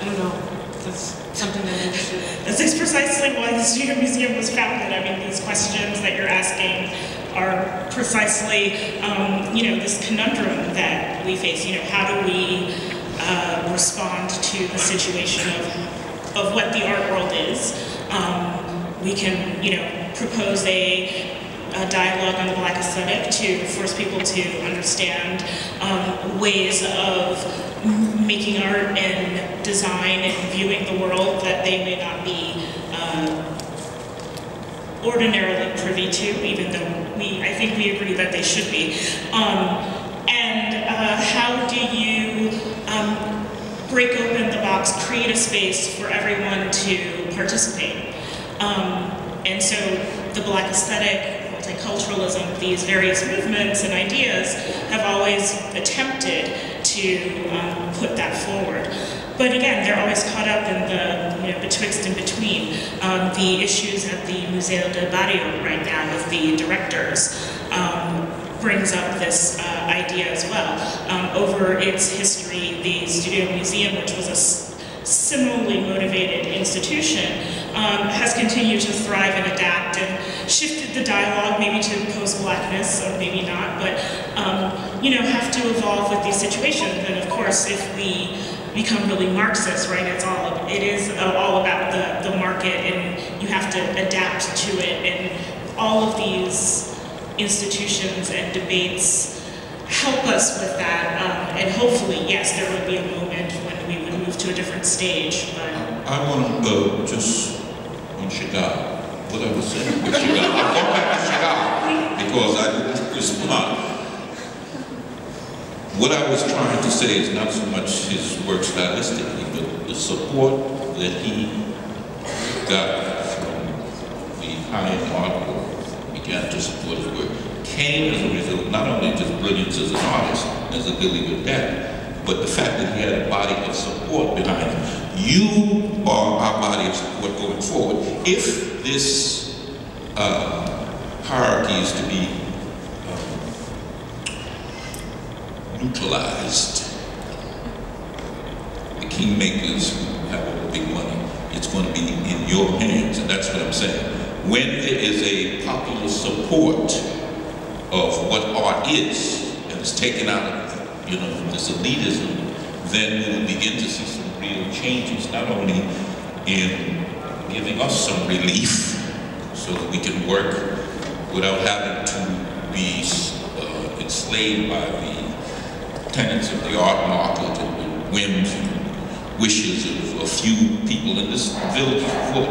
I don't know, that's something that we should... This precisely why the Studio Museum was founded. I mean, these questions that you're asking are precisely, um, you know, this conundrum that we face. You know, how do we uh, respond to the situation of, of what the art world is? Um, we can, you know, propose a, a, dialogue on the black aesthetic to force people to understand um, ways of making art and design and viewing the world that they may not be uh, ordinarily privy to, even though we, I think we agree that they should be. Um, and uh, how do you um, break open the box, create a space for everyone to participate? Um, and so the black aesthetic, multiculturalism, these various movements and ideas have always attempted to um, put that forward. But again, they're always caught up in the, you know, betwixt and between. Um, the issues at the Museo del Barrio right now with the directors um, brings up this uh, idea as well. Um, over its history, the Studio Museum, which was a similarly motivated institution, um, has continued to thrive and adapt and shifted the dialogue maybe to post-blackness, or maybe not, but um, you know, have to evolve with these situations. And of course, if we become really Marxist, right? It's all it is uh, all about the the market, and you have to adapt to it. And all of these institutions and debates help us with that. Um, and hopefully, yes, there would be a moment when we would move to a different stage. But I want to uh, just on Chicago. What I was saying with Chicago. Going back to Chicago because I didn't respond. What I was trying to say is not so much his work stylistically, but the support that he got from the high-end art world, began to support his work, came as a result not only just brilliance as an artist, as ability with that, but the fact that he had a body of support behind him. You are our body of support going forward. If this uh, hierarchy is to be neutralized. kingmakers who have all the big money. It's going to be in your hands, and that's what I'm saying. When there is a popular support of what art is, and it's taken out of, you know, this elitism, then we will begin to see some real changes, not only in giving us some relief so that we can work without having to be uh, enslaved by the tenets of the art market and the whims and wishes of a few people in this village.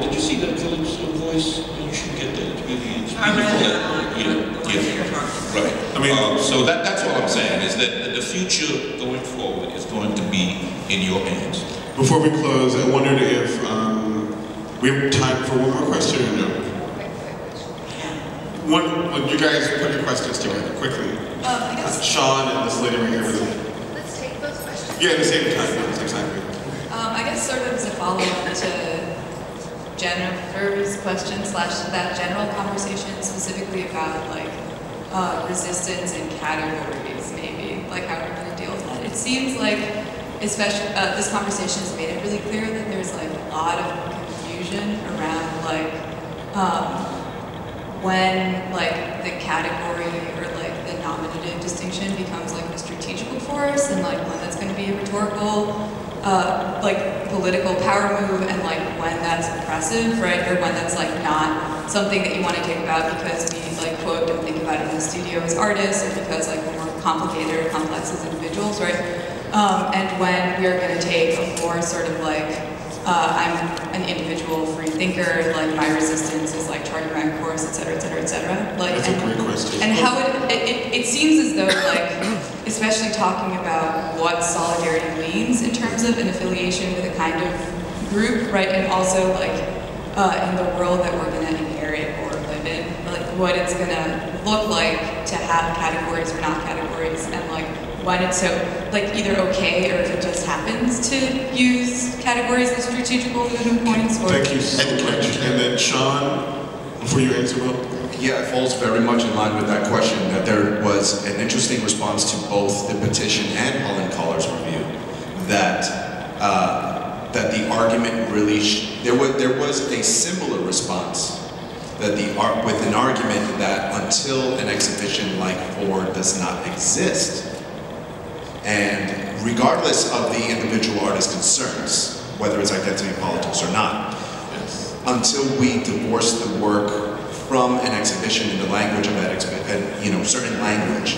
Did you see that village voice? You should get that. It's really, it's I read beautiful. that. Yeah, yeah, right. I mean, uh, so that, that's all I'm saying is that the future going forward is going to be in your hands. Before we close, I wondered if um, we have time for one more question or no? One, well, you guys put your questions together quickly. I guess, Uh, Sean and this lady right here let's take those questions. Yeah, at the same time, yes, exactly. Um, I guess sort of as a follow-up to Jennifer's question slash that general conversation specifically about like uh, resistance and categories, maybe like how we're going to deal with that. It seems like, especially uh, this conversation has made it really clear that there's like a lot of confusion around like um, when like the category or like nominative distinction becomes like a strategical force and like when that's going to be a rhetorical uh, like political power move and like when that's oppressive right? Or when that's like not something that you want to take about because we like quote don't think about it in the studio as artists or because like we're more complicated or complex as individuals right? Um, and when we're going to take a more sort of like uh, I'm an individual free thinker, like my resistance is like charting my course, et cetera, et cetera, et cetera. Like, That's a and, great question. and how it, it, it, it seems as though like, especially talking about what solidarity means in terms of an affiliation with a kind of group, right? And also like uh, in the world that we're gonna inherit or live in, like what it's gonna look like to have categories or not categories and like when it's so like either okay or if it just happens to use categories as strategical moving points or Thank you so much. And then Sean, before you answer, Will. Yeah, it falls very much in line with that question, that there was an interesting response to both the petition and Holland Cotter's review, that, uh, that the argument really, sh- there was, there was a similar response, that the art, with an argument that until an exhibition like Ford does not exist, and regardless of the individual artist's concerns, whether it's identity politics or not, until we divorce the work from an exhibition in the language of that exhibition, uh, you know, certain language,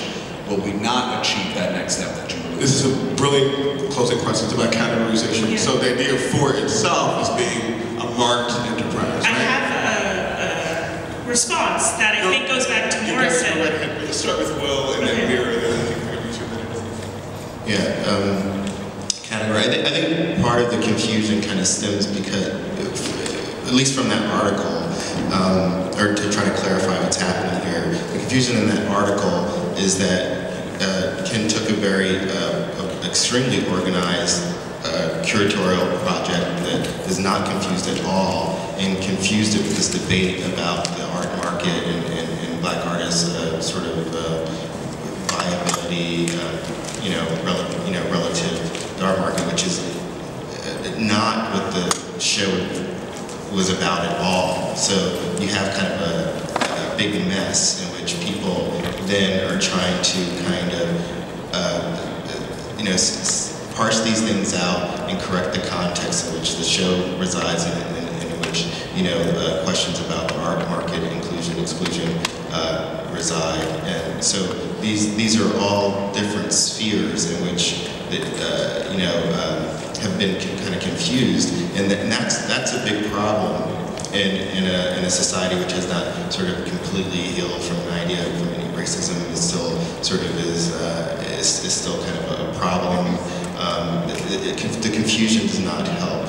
will we not achieve that next step that you were This is a brilliant closing question. About categorization. So the idea of for itself is being a marked enterprise, I right? have a, a response that I think goes back to You guys Morrison. go right ahead. We'll start with Will and then Mira, and then I think we're gonna be two minutes. Yeah, um, category. I, think I think part of the confusion kind of stems because, at least from that article, um, or to try to clarify what's happening here, the confusion in that article is that uh, Ken took a very uh, extremely organized uh, curatorial project that is not confused at all and confused it with this debate about the art market and, and, and black artists uh, sort of viability, uh, you know, you know, relative to art market, which is uh, not what the show was about at all. So you have kind of a, a big mess in which people then are trying to kind of, uh, you know, parse these things out and correct the context in which the show resides in, in, in which, you know, uh, questions about the art market, inclusion, exclusion, uh, reside. And so these, these are all different spheres in which, it, you know, um, have been kind of confused. And, that, and that's, that's a big problem in, in, a, in a society which has not sort of completely healed from an idea of racism is still sort of is, uh, is, is still kind of a problem. Um, the, the, the confusion does not help.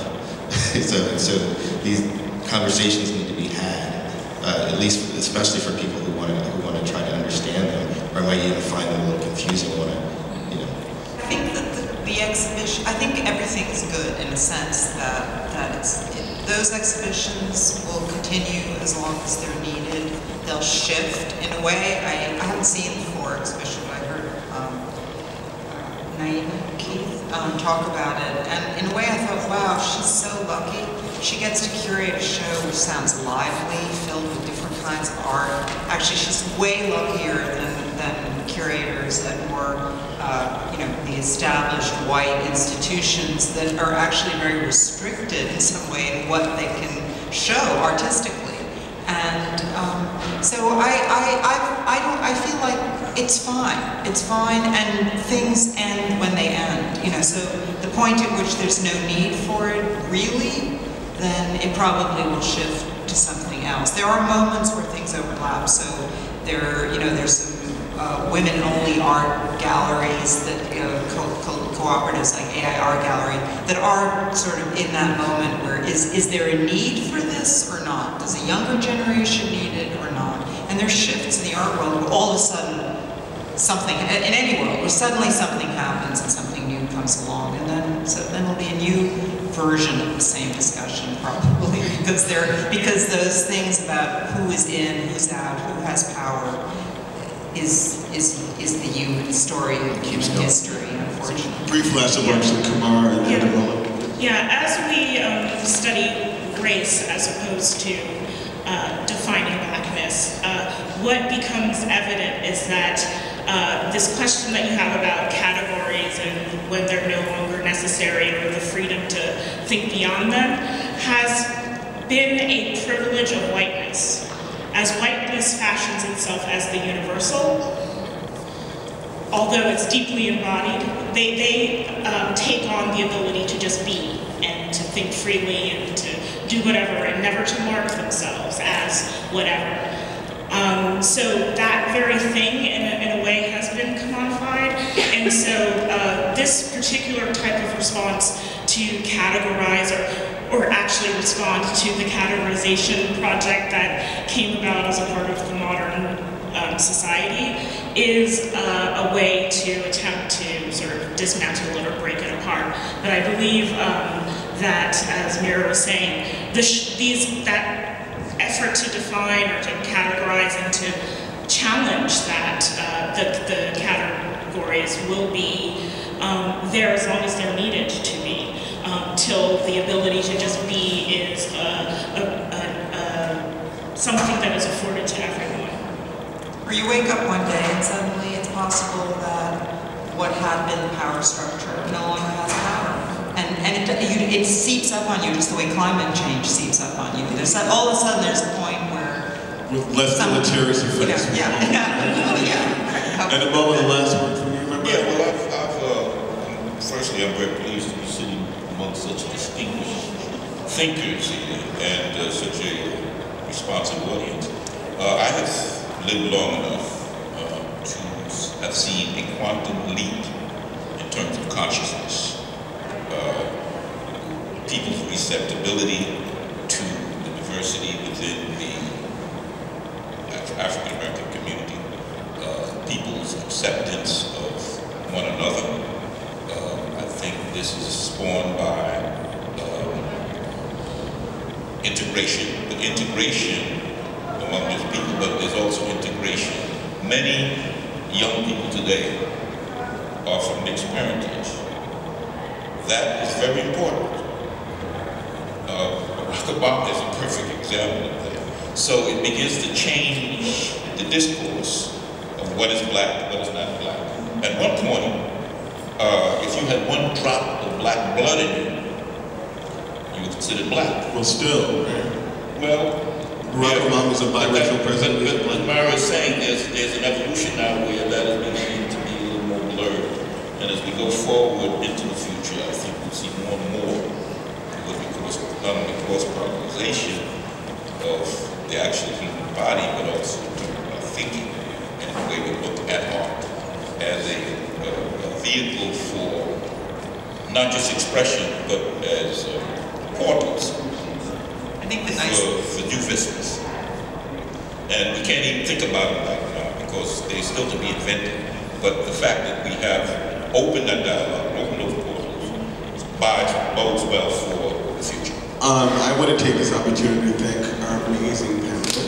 so, so these conversations need to be had, uh, at least, especially for people who want to who want to try to understand them, or might even find them a little confusing. Want to, you know. I think that the, the exhibition, I think everything is good in a sense that, that it's, it, those exhibitions will continue as long as they're needed. They'll shift in a way. I, I haven't seen the Fore exhibition, but I heard um, Naima Keith um, talk about it. And in a way, I thought, wow, she's so lucky. She gets to curate a show which sounds lively, filled with different kinds of art. Actually, she's way luckier than, curators at more, uh, you know, the established white institutions that are actually very restricted in some way in what they can show artistically. And um, so I, I, I, I, don't, I feel like it's fine. It's fine, and things end when they end. You know, so the point at which there's no need for it, really, then it probably will shift to something else. There are moments where things overlap. So there, you know, there's some uh, women-only art galleries that you know, co co cooperatives like AIR Gallery that are sort of in that moment where is is there a need for this or not? Does a younger generation need it or not? And there's shifts in the art world where all of a sudden something in any world where suddenly something happens and something new comes along, and then so then there'll be a new version of the same discussion probably because there because those things about who is in, who's out, who has power is is is the human story of human history, unfortunately. Brief last remarks from Camara and Yeah. Ademola. Yeah, as we um, study race as opposed to uh, defining blackness, uh, what becomes evident is that uh, this question that you have about categories and when they're no longer necessary or the freedom to think beyond them has been a privilege of whiteness. As whiteness fashions itself as the universal, although it's deeply embodied, they, they um, take on the ability to just be and to think freely and to do whatever and never to mark themselves as whatever. Um, so that very thing in a, in a way has been commodified. And so uh, this particular type of response to categorize or, or actually respond to the categorization project that came about as a part of the modern um, society is uh, a way to attempt to sort of dismantle it or break it apart. But I believe um, that, as Mira was saying, these that effort to define or to categorize and to challenge that uh, the, the categories will be um, there as long as they're needed to be till the ability to just be is uh, a, a, a, something that is afforded to everyone. Or you wake up one day and suddenly it's possible that what had been the power structure no longer has power. And, and it, you, it seeps up on you just the way climate change seeps up on you. There's that, all of a sudden there's a point where, With less deleterious you know, effects. yeah, yeah, yeah. Ademola, the last word from you, my Yeah, brother. well, I've, I've uh, firstly, I'm very pleased to be sitting among such distinguished thinkers and uh, such a responsive audience. Uh, I have lived long enough uh, to have seen a quantum leap in terms of consciousness. Uh, people's receptibility to the diversity within the Af- African American community, uh, people's acceptance of one another. This is spawned by um, integration, but integration among these people, but there's also integration. Many young people today are from mixed parentage. That is very important. Uh, Barack Obama is a perfect example of that. So it begins to change the discourse of what is black, what is not black. At one point, uh, if you had one drop of black blood in you, you were considered black. Well, still, Well, Barack yeah, Obama's a but biracial president. But, but Mira is saying, there's, there's an evolution now where that is beginning to be a little more blurred. And as we go forward into the future, I think we'll see more and more what we cross, not only cross-pollination of the actual human body, but also our thinking and the way we look at art as a, a, a vehicle for not just expression, but as uh, portals I think the nice, for, for new vistas. And we can't even think about it right now because they're still to be invented. But the fact that we have opened that dialogue, opened those portals, bodes well for the future. Um, I want to take this opportunity to thank our amazing panelists.